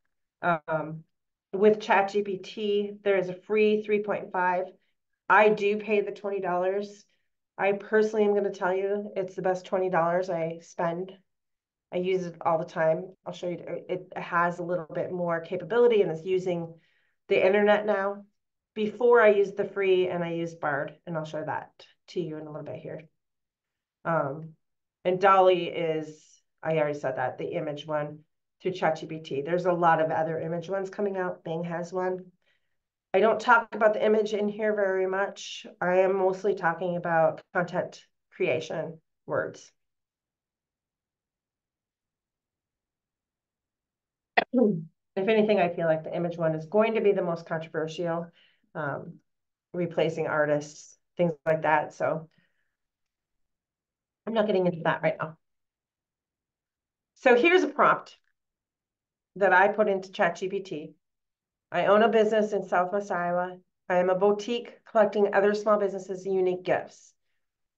Um, with ChatGPT, there is a free 3.5. I do pay the $20 I personally am going to tell you it's the best $20 I spend I use it all the time. I'll show you, it has a little bit more capability and is using the internet now. Before I used the free and I used Bard, and I'll show that to you in a little bit here. Um, and DALL-E is, I already said that, the image one through ChatGPT. There's a lot of other image ones coming out. Bing has one. I don't talk about the image in here very much. I am mostly talking about content creation words. If anything, I feel like the image one is going to be the most controversial, um, replacing artists, things like that. So I'm not getting into that right now. So here's a prompt that I put into ChatGPT. I own a business in Southwest Iowa. I am a boutique collecting other small businesses' unique gifts.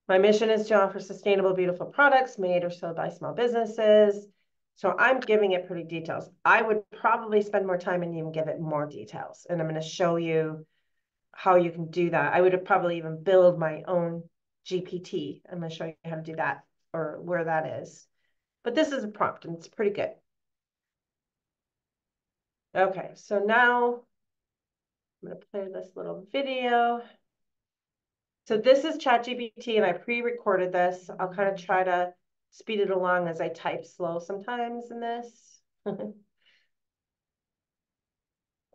My mission is to offer sustainable, beautiful products made or sold by small businesses. So I'm giving it pretty details. I would probably spend more time and even give it more details. And I'm going to show you how you can do that. I would have probably even build my own GPT. I'm going to show you how to do that or where that is. But this is a prompt and it's pretty good. Okay, so now I'm going to play this little video. So this is ChatGPT and I pre-recorded this. I'll kind of try to speed it along as I type slow sometimes in this.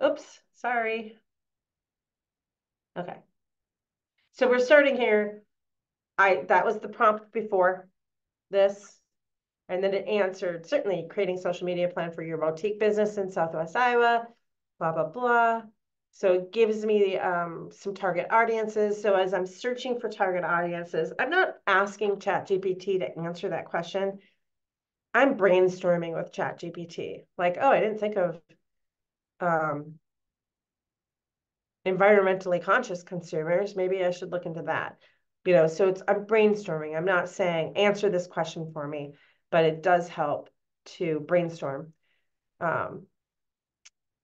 Oops, sorry. Okay. So we're starting here. I that was the prompt before this. And then it answered, certainly creating social media plan for your boutique business in Southwest Iowa, blah, blah, blah. So it gives me um, some target audiences. So as I'm searching for target audiences, I'm not asking ChatGPT to answer that question. I'm brainstorming with ChatGPT. Like, oh, I didn't think of um, environmentally conscious consumers. Maybe I should look into that. You know, so it's I'm brainstorming. I'm not saying answer this question for me, but it does help to brainstorm. Um,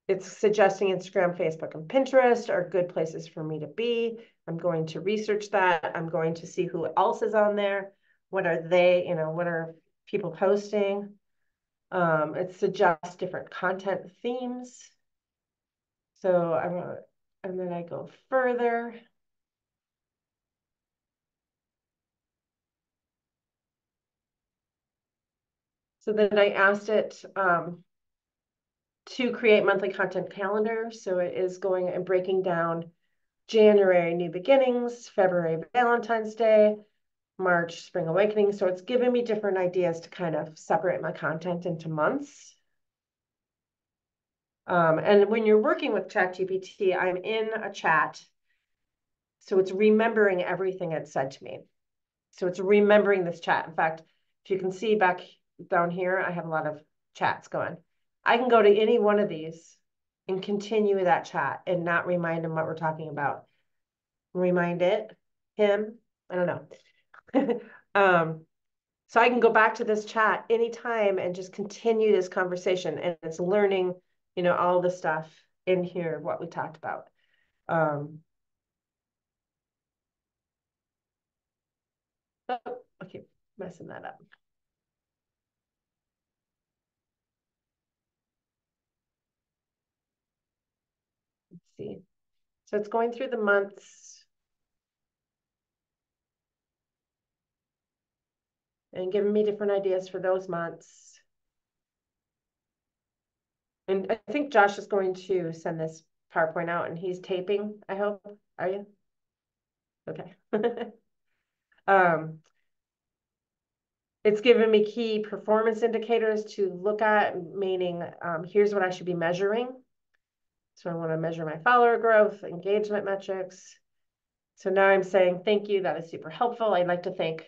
it's suggesting Instagram, Facebook, and Pinterest are good places for me to be. I'm going to research that. I'm going to see who else is on there. What are they, you know, what are people posting? Um, it suggests different content themes. So I'm, and then I go further. So then I asked it, um, to create monthly content calendar. So it is going and breaking down January new beginnings, February Valentine's Day, March spring awakening. So it's giving me different ideas to kind of separate my content into months. Um, and when you're working with ChatGPT, I'm in a chat. So it's remembering everything it said to me. So it's remembering this chat. In fact, if you can see back down here, I have a lot of chats going. I can go to any one of these and continue that chat and not remind him what we're talking about. Remind it, him, I don't know. um, so I can go back to this chat anytime and just continue this conversation. And it's learning, you know, all the stuff in here, what we talked about. Um, oh, okay, messing that up. Let's see. So it's going through the months. And giving me different ideas for those months. And I think Josh is going to send this PowerPoint out and he's taping, I hope. Are you? Okay. um, it's given me key performance indicators to look at, meaning um, here's what I should be measuring. So I want to measure my follower growth, engagement metrics. So now I'm saying, thank you. That is super helpful. I'd like to thank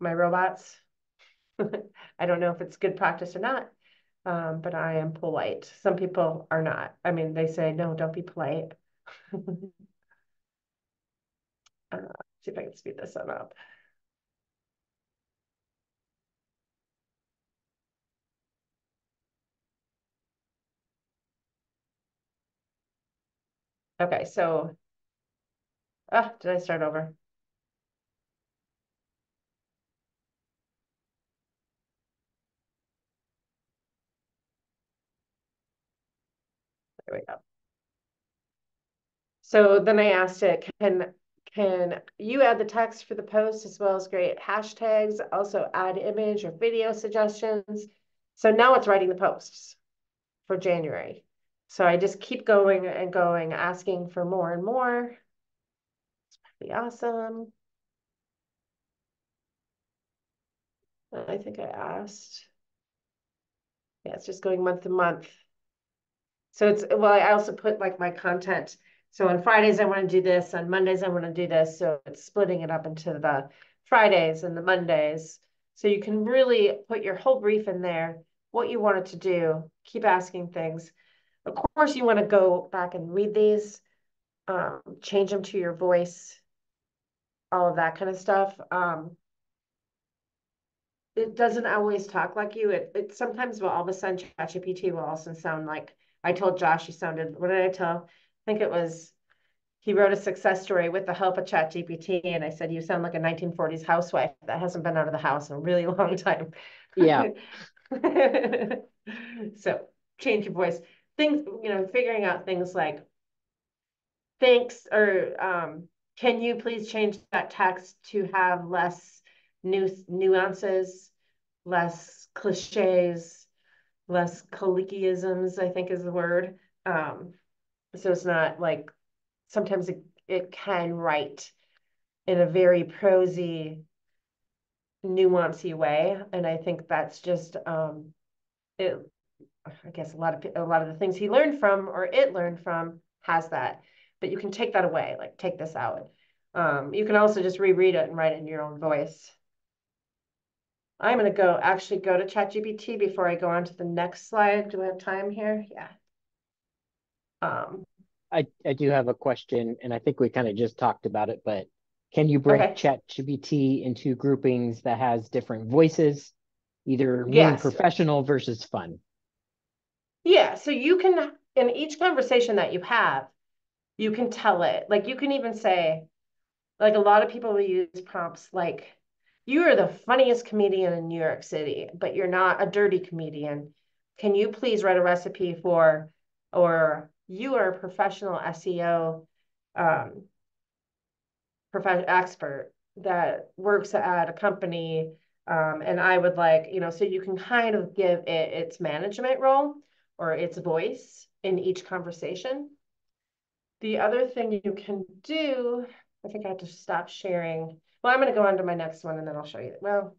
my robots. I don't know if it's good practice or not, um, but I am polite. Some people are not. I mean, they say, no, don't be polite. uh, see if I can speed this one up. Okay, so, ah, did I start over? There we go. So then I asked it, can can you add the text for the post as well as great hashtags, also add image or video suggestions? So now it's writing the posts for January. So I just keep going and going, asking for more and more. It's pretty awesome. I think I asked. Yeah, it's just going month to month. So it's, well, I also put like my content. So on Fridays, I want to do this. On Mondays, I want to do this. So it's splitting it up into the Fridays and the Mondays. So you can really put your whole brief in there, what you want it to do, keep asking things. Of course, you want to go back and read these, um, change them to your voice, all of that kind of stuff. Um, it doesn't always talk like you. It, it sometimes will all of a sudden ChatGPT will also sound like I told Josh he sounded, what did I tell? I think it was, he wrote a success story with the help of ChatGPT. And I said, you sound like a 1940s housewife that hasn't been out of the house in a really long time. Yeah. so change your voice. Things, you know, figuring out things like, thanks, or um, can you please change that text to have less new nuances, less cliches, less colloquialisms, I think is the word. Um, so it's not like sometimes it, it can write in a very prosy, nuancy way. And I think that's just um it I guess a lot of a lot of the things he learned from or it learned from has that. But you can take that away, like take this out. Um, you can also just reread it and write it in your own voice. I'm going to go actually go to ChatGPT before I go on to the next slide. Do I have time here? Yeah. Um, I, I do have a question, and I think we kind of just talked about it, but can you break okay. ChatGPT into groupings that has different voices, either yes. professional versus fun? Yeah, so you can, in each conversation that you have, you can tell it, like you can even say, like a lot of people will use prompts like, you are the funniest comedian in New York City, but you're not a dirty comedian. Can you please write a recipe for, or you are a professional SEO um, prof- expert that works at a company. Um, and I would like, you know, so you can kind of give it its management role or its voice in each conversation. The other thing you can do, I think I have to stop sharing well, I'm going to go on to my next one and then I'll show you. Well,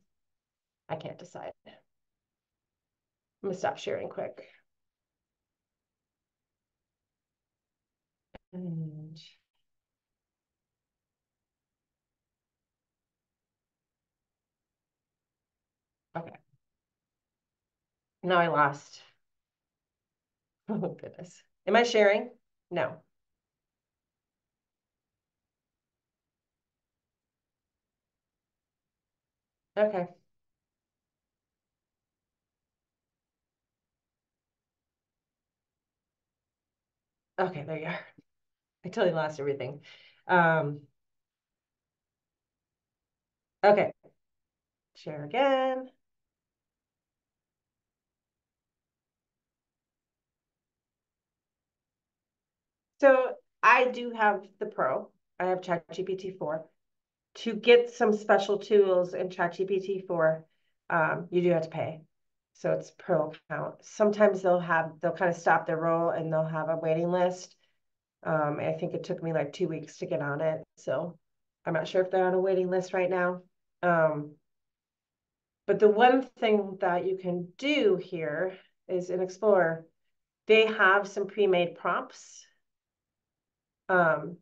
I can't decide. I'm going to stop sharing quick. And okay. No, I lost. Oh, goodness. Am I sharing? No. Okay. Okay, there you are. I totally lost everything. Um, okay. Share again. So I do have the Pro. I have ChatGPT 4 to get some special tools in ChatGPT 4, um, you do have to pay. So it's pro account. Sometimes they'll have, they'll kind of stop their roll and they'll have a waiting list. Um, I think it took me like two weeks to get on it. So I'm not sure if they're on a waiting list right now. Um, but the one thing that you can do here is in Explorer, they have some pre-made prompts. Um,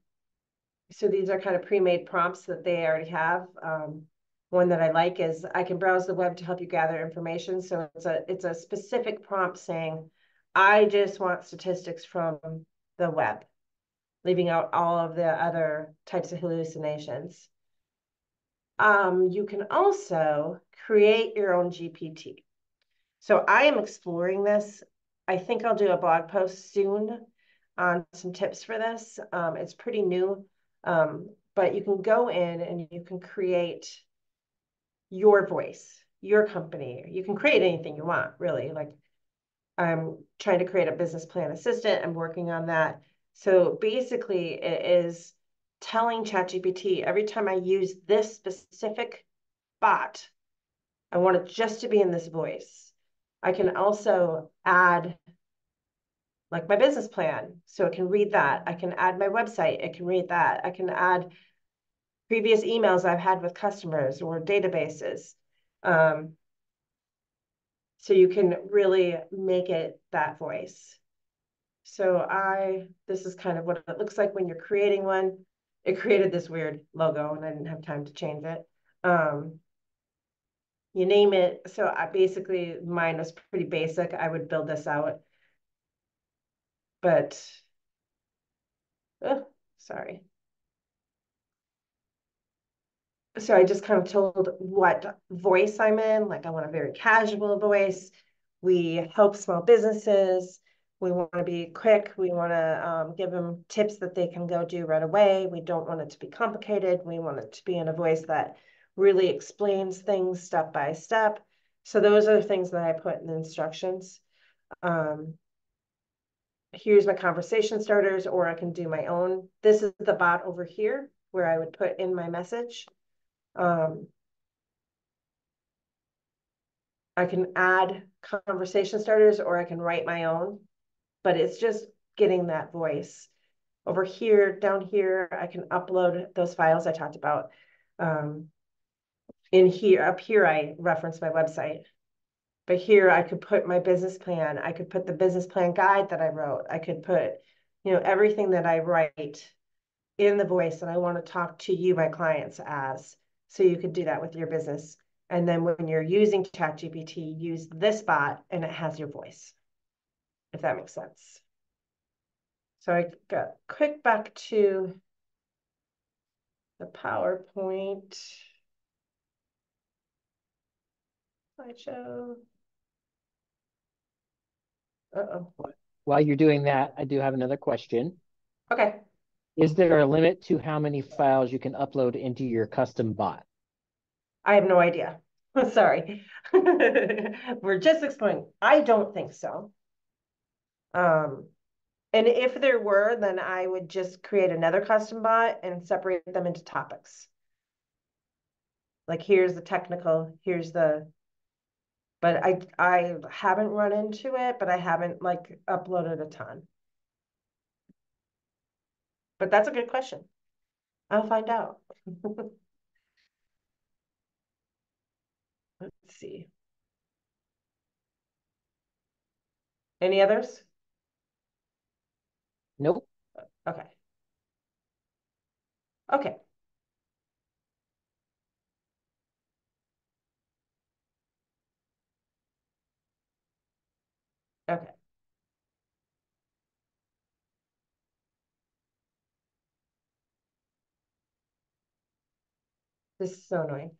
so these are kind of pre-made prompts that they already have. Um, one that I like is I can browse the web to help you gather information. So it's a it's a specific prompt saying, I just want statistics from the web, leaving out all of the other types of hallucinations. Um, you can also create your own GPT. So I am exploring this. I think I'll do a blog post soon on some tips for this. Um, it's pretty new. Um, but you can go in and you can create your voice, your company. You can create anything you want, really. Like I'm trying to create a business plan assistant. I'm working on that. So basically, it is telling ChatGPT every time I use this specific bot, I want it just to be in this voice. I can also add like my business plan. So it can read that. I can add my website. It can read that. I can add previous emails I've had with customers or databases. Um, so you can really make it that voice. So I, this is kind of what it looks like when you're creating one. It created this weird logo and I didn't have time to change it. Um, you name it. So I basically, mine was pretty basic. I would build this out. But, oh, sorry. So I just kind of told what voice I'm in. Like I want a very casual voice. We help small businesses. We want to be quick. We want to um, give them tips that they can go do right away. We don't want it to be complicated. We want it to be in a voice that really explains things step by step. So those are the things that I put in the instructions. Um, here's my conversation starters, or I can do my own. This is the bot over here where I would put in my message. Um, I can add conversation starters or I can write my own, but it's just getting that voice. Over here, down here, I can upload those files I talked about. Um, in here, up here, I reference my website. But here I could put my business plan. I could put the business plan guide that I wrote. I could put, you know, everything that I write in the voice and I want to talk to you, my clients, as. So you could do that with your business. And then when you're using ChatGPT, use this bot and it has your voice, if that makes sense. So I got quick back to the PowerPoint slideshow. Uh-oh. While you're doing that, I do have another question. Okay. Is there a limit to how many files you can upload into your custom bot? I have no idea. Sorry. We're just exploring. I don't think so. Um, and if there were, then I would just create another custom bot and separate them into topics. Like here's the technical, here's the, but I I haven't run into it, but I haven't like uploaded a ton. But that's a good question. I'll find out. Let's see. Any others? Nope. Uh, okay. Okay. Okay. This is so annoying.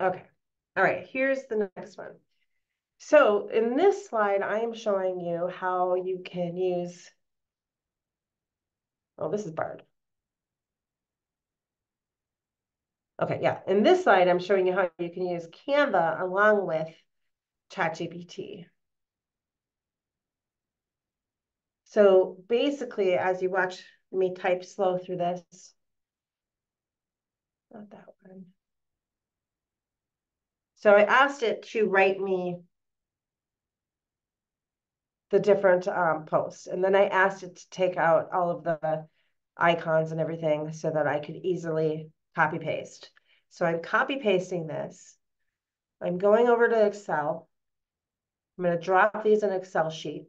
Okay. All right, here's the next one. So in this slide, I am showing you how you can use, oh, this is Bard. Okay, yeah. In this slide, I'm showing you how you can use Canva along with ChatGPT. So basically, as you watch me type slow through this, not that one. So I asked it to write me the different um, posts. And then I asked it to take out all of the icons and everything so that I could easily copy paste. So I'm copy pasting this. I'm going over to Excel. I'm going to drop these in Excel sheet.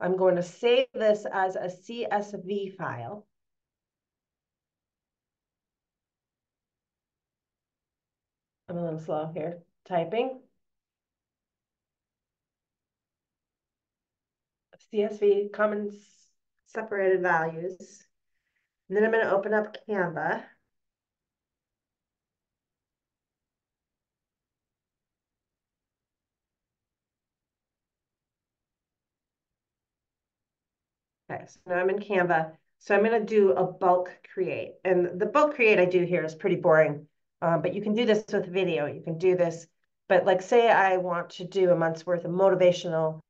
I'm going to save this as a CSV file. I'm a little slow here, typing. CSV, comma separated values. And then I'm going to open up Canva. Okay, so now I'm in Canva. So I'm going to do a bulk create. And the bulk create I do here is pretty boring. Um, but you can do this with video. You can do this, but like say I want to do a month's worth of motivational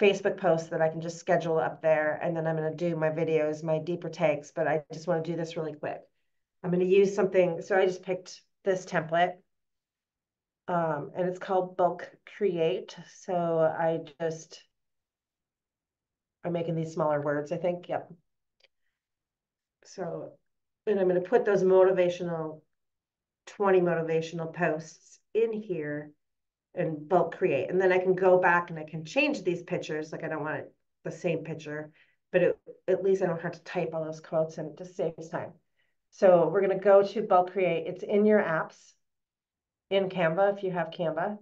Facebook posts that I can just schedule up there. And then I'm going to do my videos, my deeper takes, but I just want to do this really quick. I'm going to use something. So I just picked this template um, and it's called bulk create. So I just, I'm making these smaller words, I think. Yep. So, and I'm going to put those motivational, 20 motivational posts in here and bulk create. And then I can go back and I can change these pictures. Like I don't want the same picture, but it, at least I don't have to type all those quotes and it just saves time. So we're going to go to bulk create. It's in your apps in Canva if you have Canva.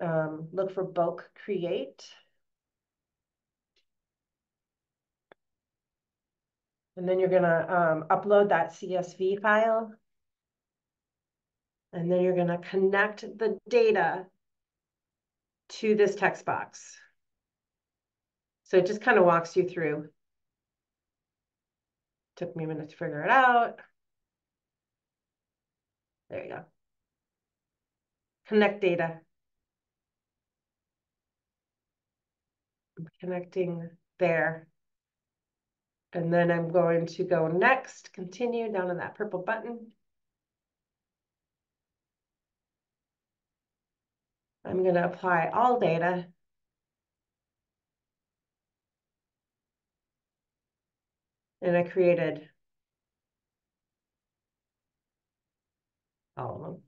Um, look for bulk create. And then you're going to um, upload that CSV file. And then you're going to connect the data to this text box. So it just kind of walks you through. Took me a minute to figure it out. There you go. Connect data. I'm connecting there. And then I'm going to go next, continue down to that purple button. I'm going to apply all data. And I created all of them.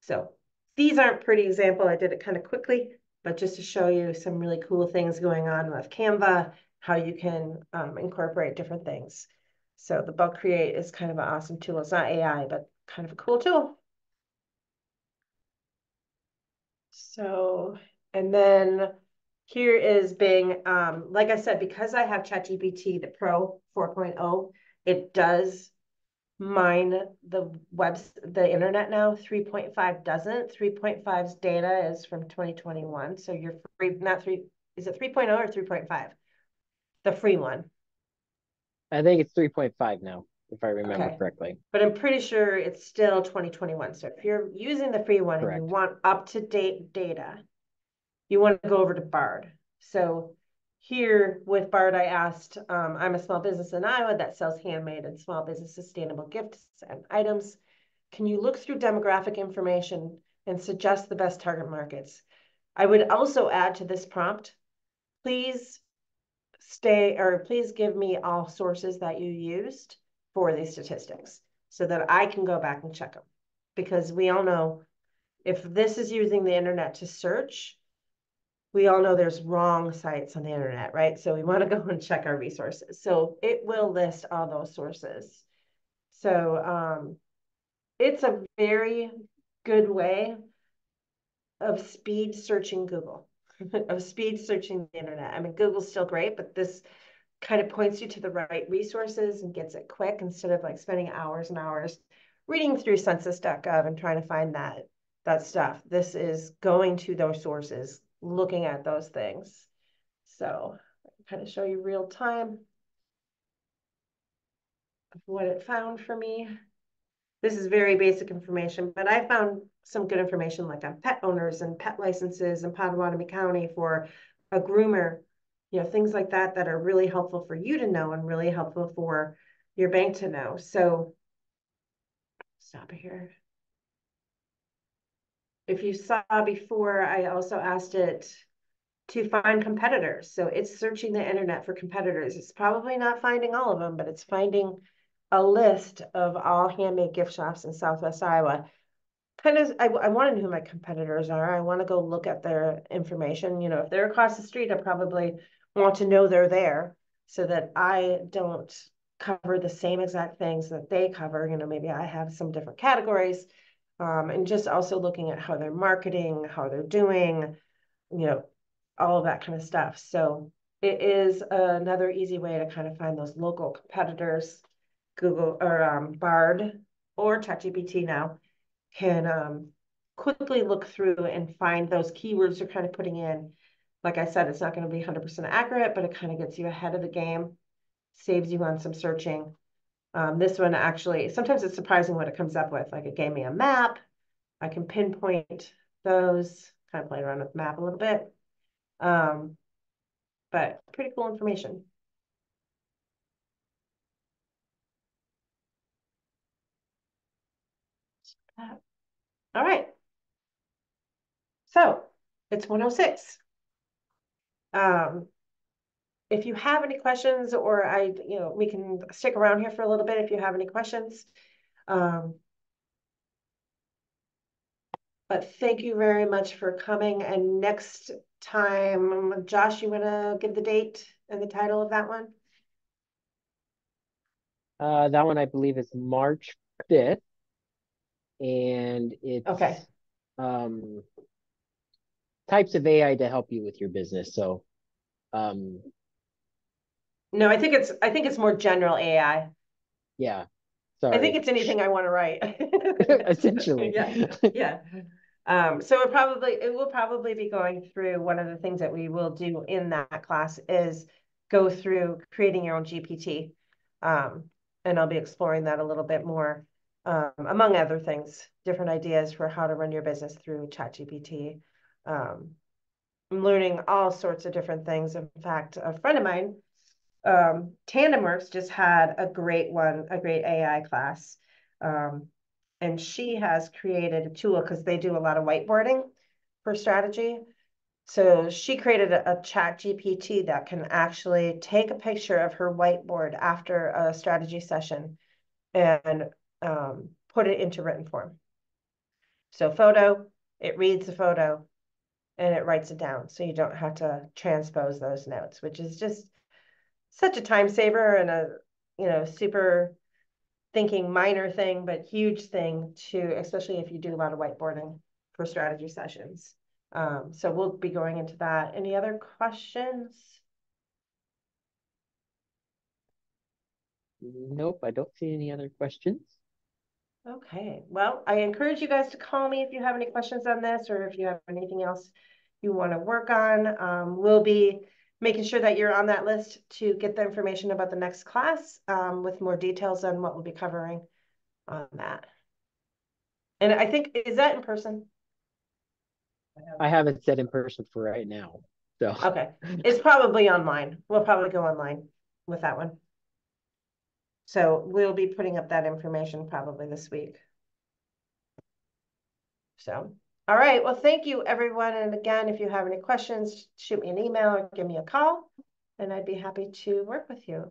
So these aren't pretty example. I did it kind of quickly, but just to show you some really cool things going on with Canva, how you can um, incorporate different things. So the bulk create is kind of an awesome tool. It's not AI, but kind of a cool tool. So, and then here is Bing. Um, like I said, because I have ChatGPT, the Pro 4.0, it does mine the webs the internet now. 3.5 doesn't. 3.5's data is from 2021 so you're free not three is it 3.0 or 3.5 the free one. I think it's 3.5 now if i remember okay. correctly but i'm pretty sure it's still 2021 so if you're using the free one Correct. and you want up-to-date data you want to go over to bard so here with Bard, I asked, um, I'm a small business in Iowa that sells handmade and small business sustainable gifts and items. Can you look through demographic information and suggest the best target markets? I would also add to this prompt, please stay or please give me all sources that you used for these statistics so that I can go back and check them. Because we all know if this is using the internet to search, we all know there's wrong sites on the internet, right? So we want to go and check our resources. So it will list all those sources. So um, it's a very good way of speed searching Google, of speed searching the internet. I mean, Google's still great, but this kind of points you to the right resources and gets it quick instead of like spending hours and hours reading through census.gov and trying to find that that stuff. This is going to those sources, looking at those things. So kind of show you real time of what it found for me. This is very basic information, but I found some good information like on pet owners and pet licenses in Pottawattamie County for a groomer, you know, things like that that are really helpful for you to know and really helpful for your bank to know. So stop here if you saw before, I also asked it to find competitors. So it's searching the internet for competitors. It's probably not finding all of them, but it's finding a list of all handmade gift shops in Southwest Iowa. Kind of, I, I want to know who my competitors are. I want to go look at their information. You know, if they're across the street, I probably want to know they're there so that I don't cover the same exact things that they cover. You know, maybe I have some different categories um, and just also looking at how they're marketing, how they're doing, you know, all of that kind of stuff. So it is another easy way to kind of find those local competitors. Google or um, Bard or ChatGPT now can um, quickly look through and find those keywords you're kind of putting in. Like I said, it's not going to be 100% accurate, but it kind of gets you ahead of the game, saves you on some searching. Um, this one actually, sometimes it's surprising what it comes up with. Like it gave me a map. I can pinpoint those, kind of play around with the map a little bit. Um, but pretty cool information. All right. So it's 106. Um, if you have any questions or I, you know, we can stick around here for a little bit if you have any questions. Um, but thank you very much for coming. And next time, Josh, you want to give the date and the title of that one? Uh, that one I believe is March 5th. And it's okay. Um, types of AI to help you with your business. So um, no, I think it's I think it's more general AI. Yeah. Sorry. I think it's anything I want to write. Essentially. yeah. Yeah. Um, so it probably it will probably be going through one of the things that we will do in that class is go through creating your own GPT. Um, and I'll be exploring that a little bit more, um, among other things, different ideas for how to run your business through ChatGPT. Um, I'm learning all sorts of different things. In fact, a friend of mine um, TandemWorks just had a great one, a great AI class. Um, and she has created a tool because they do a lot of whiteboarding for strategy. So she created a, a chat GPT that can actually take a picture of her whiteboard after a strategy session and um, put it into written form. So photo, it reads the photo and it writes it down. So you don't have to transpose those notes, which is just such a time saver and a you know super thinking minor thing but huge thing to especially if you do a lot of whiteboarding for strategy sessions. Um, so we'll be going into that. Any other questions? Nope i don't see any other questions. Okay well i encourage you guys to call me if you have any questions on this or if you have anything else you want to work on um, we'll be making sure that you're on that list to get the information about the next class um, with more details on what we'll be covering on that. And I think, is that in person? I haven't said in person for right now. So okay, it's probably online. We'll probably go online with that one. So we'll be putting up that information probably this week. So all right. Well, thank you, everyone. And again, if you have any questions, shoot me an email or give me a call, and I'd be happy to work with you.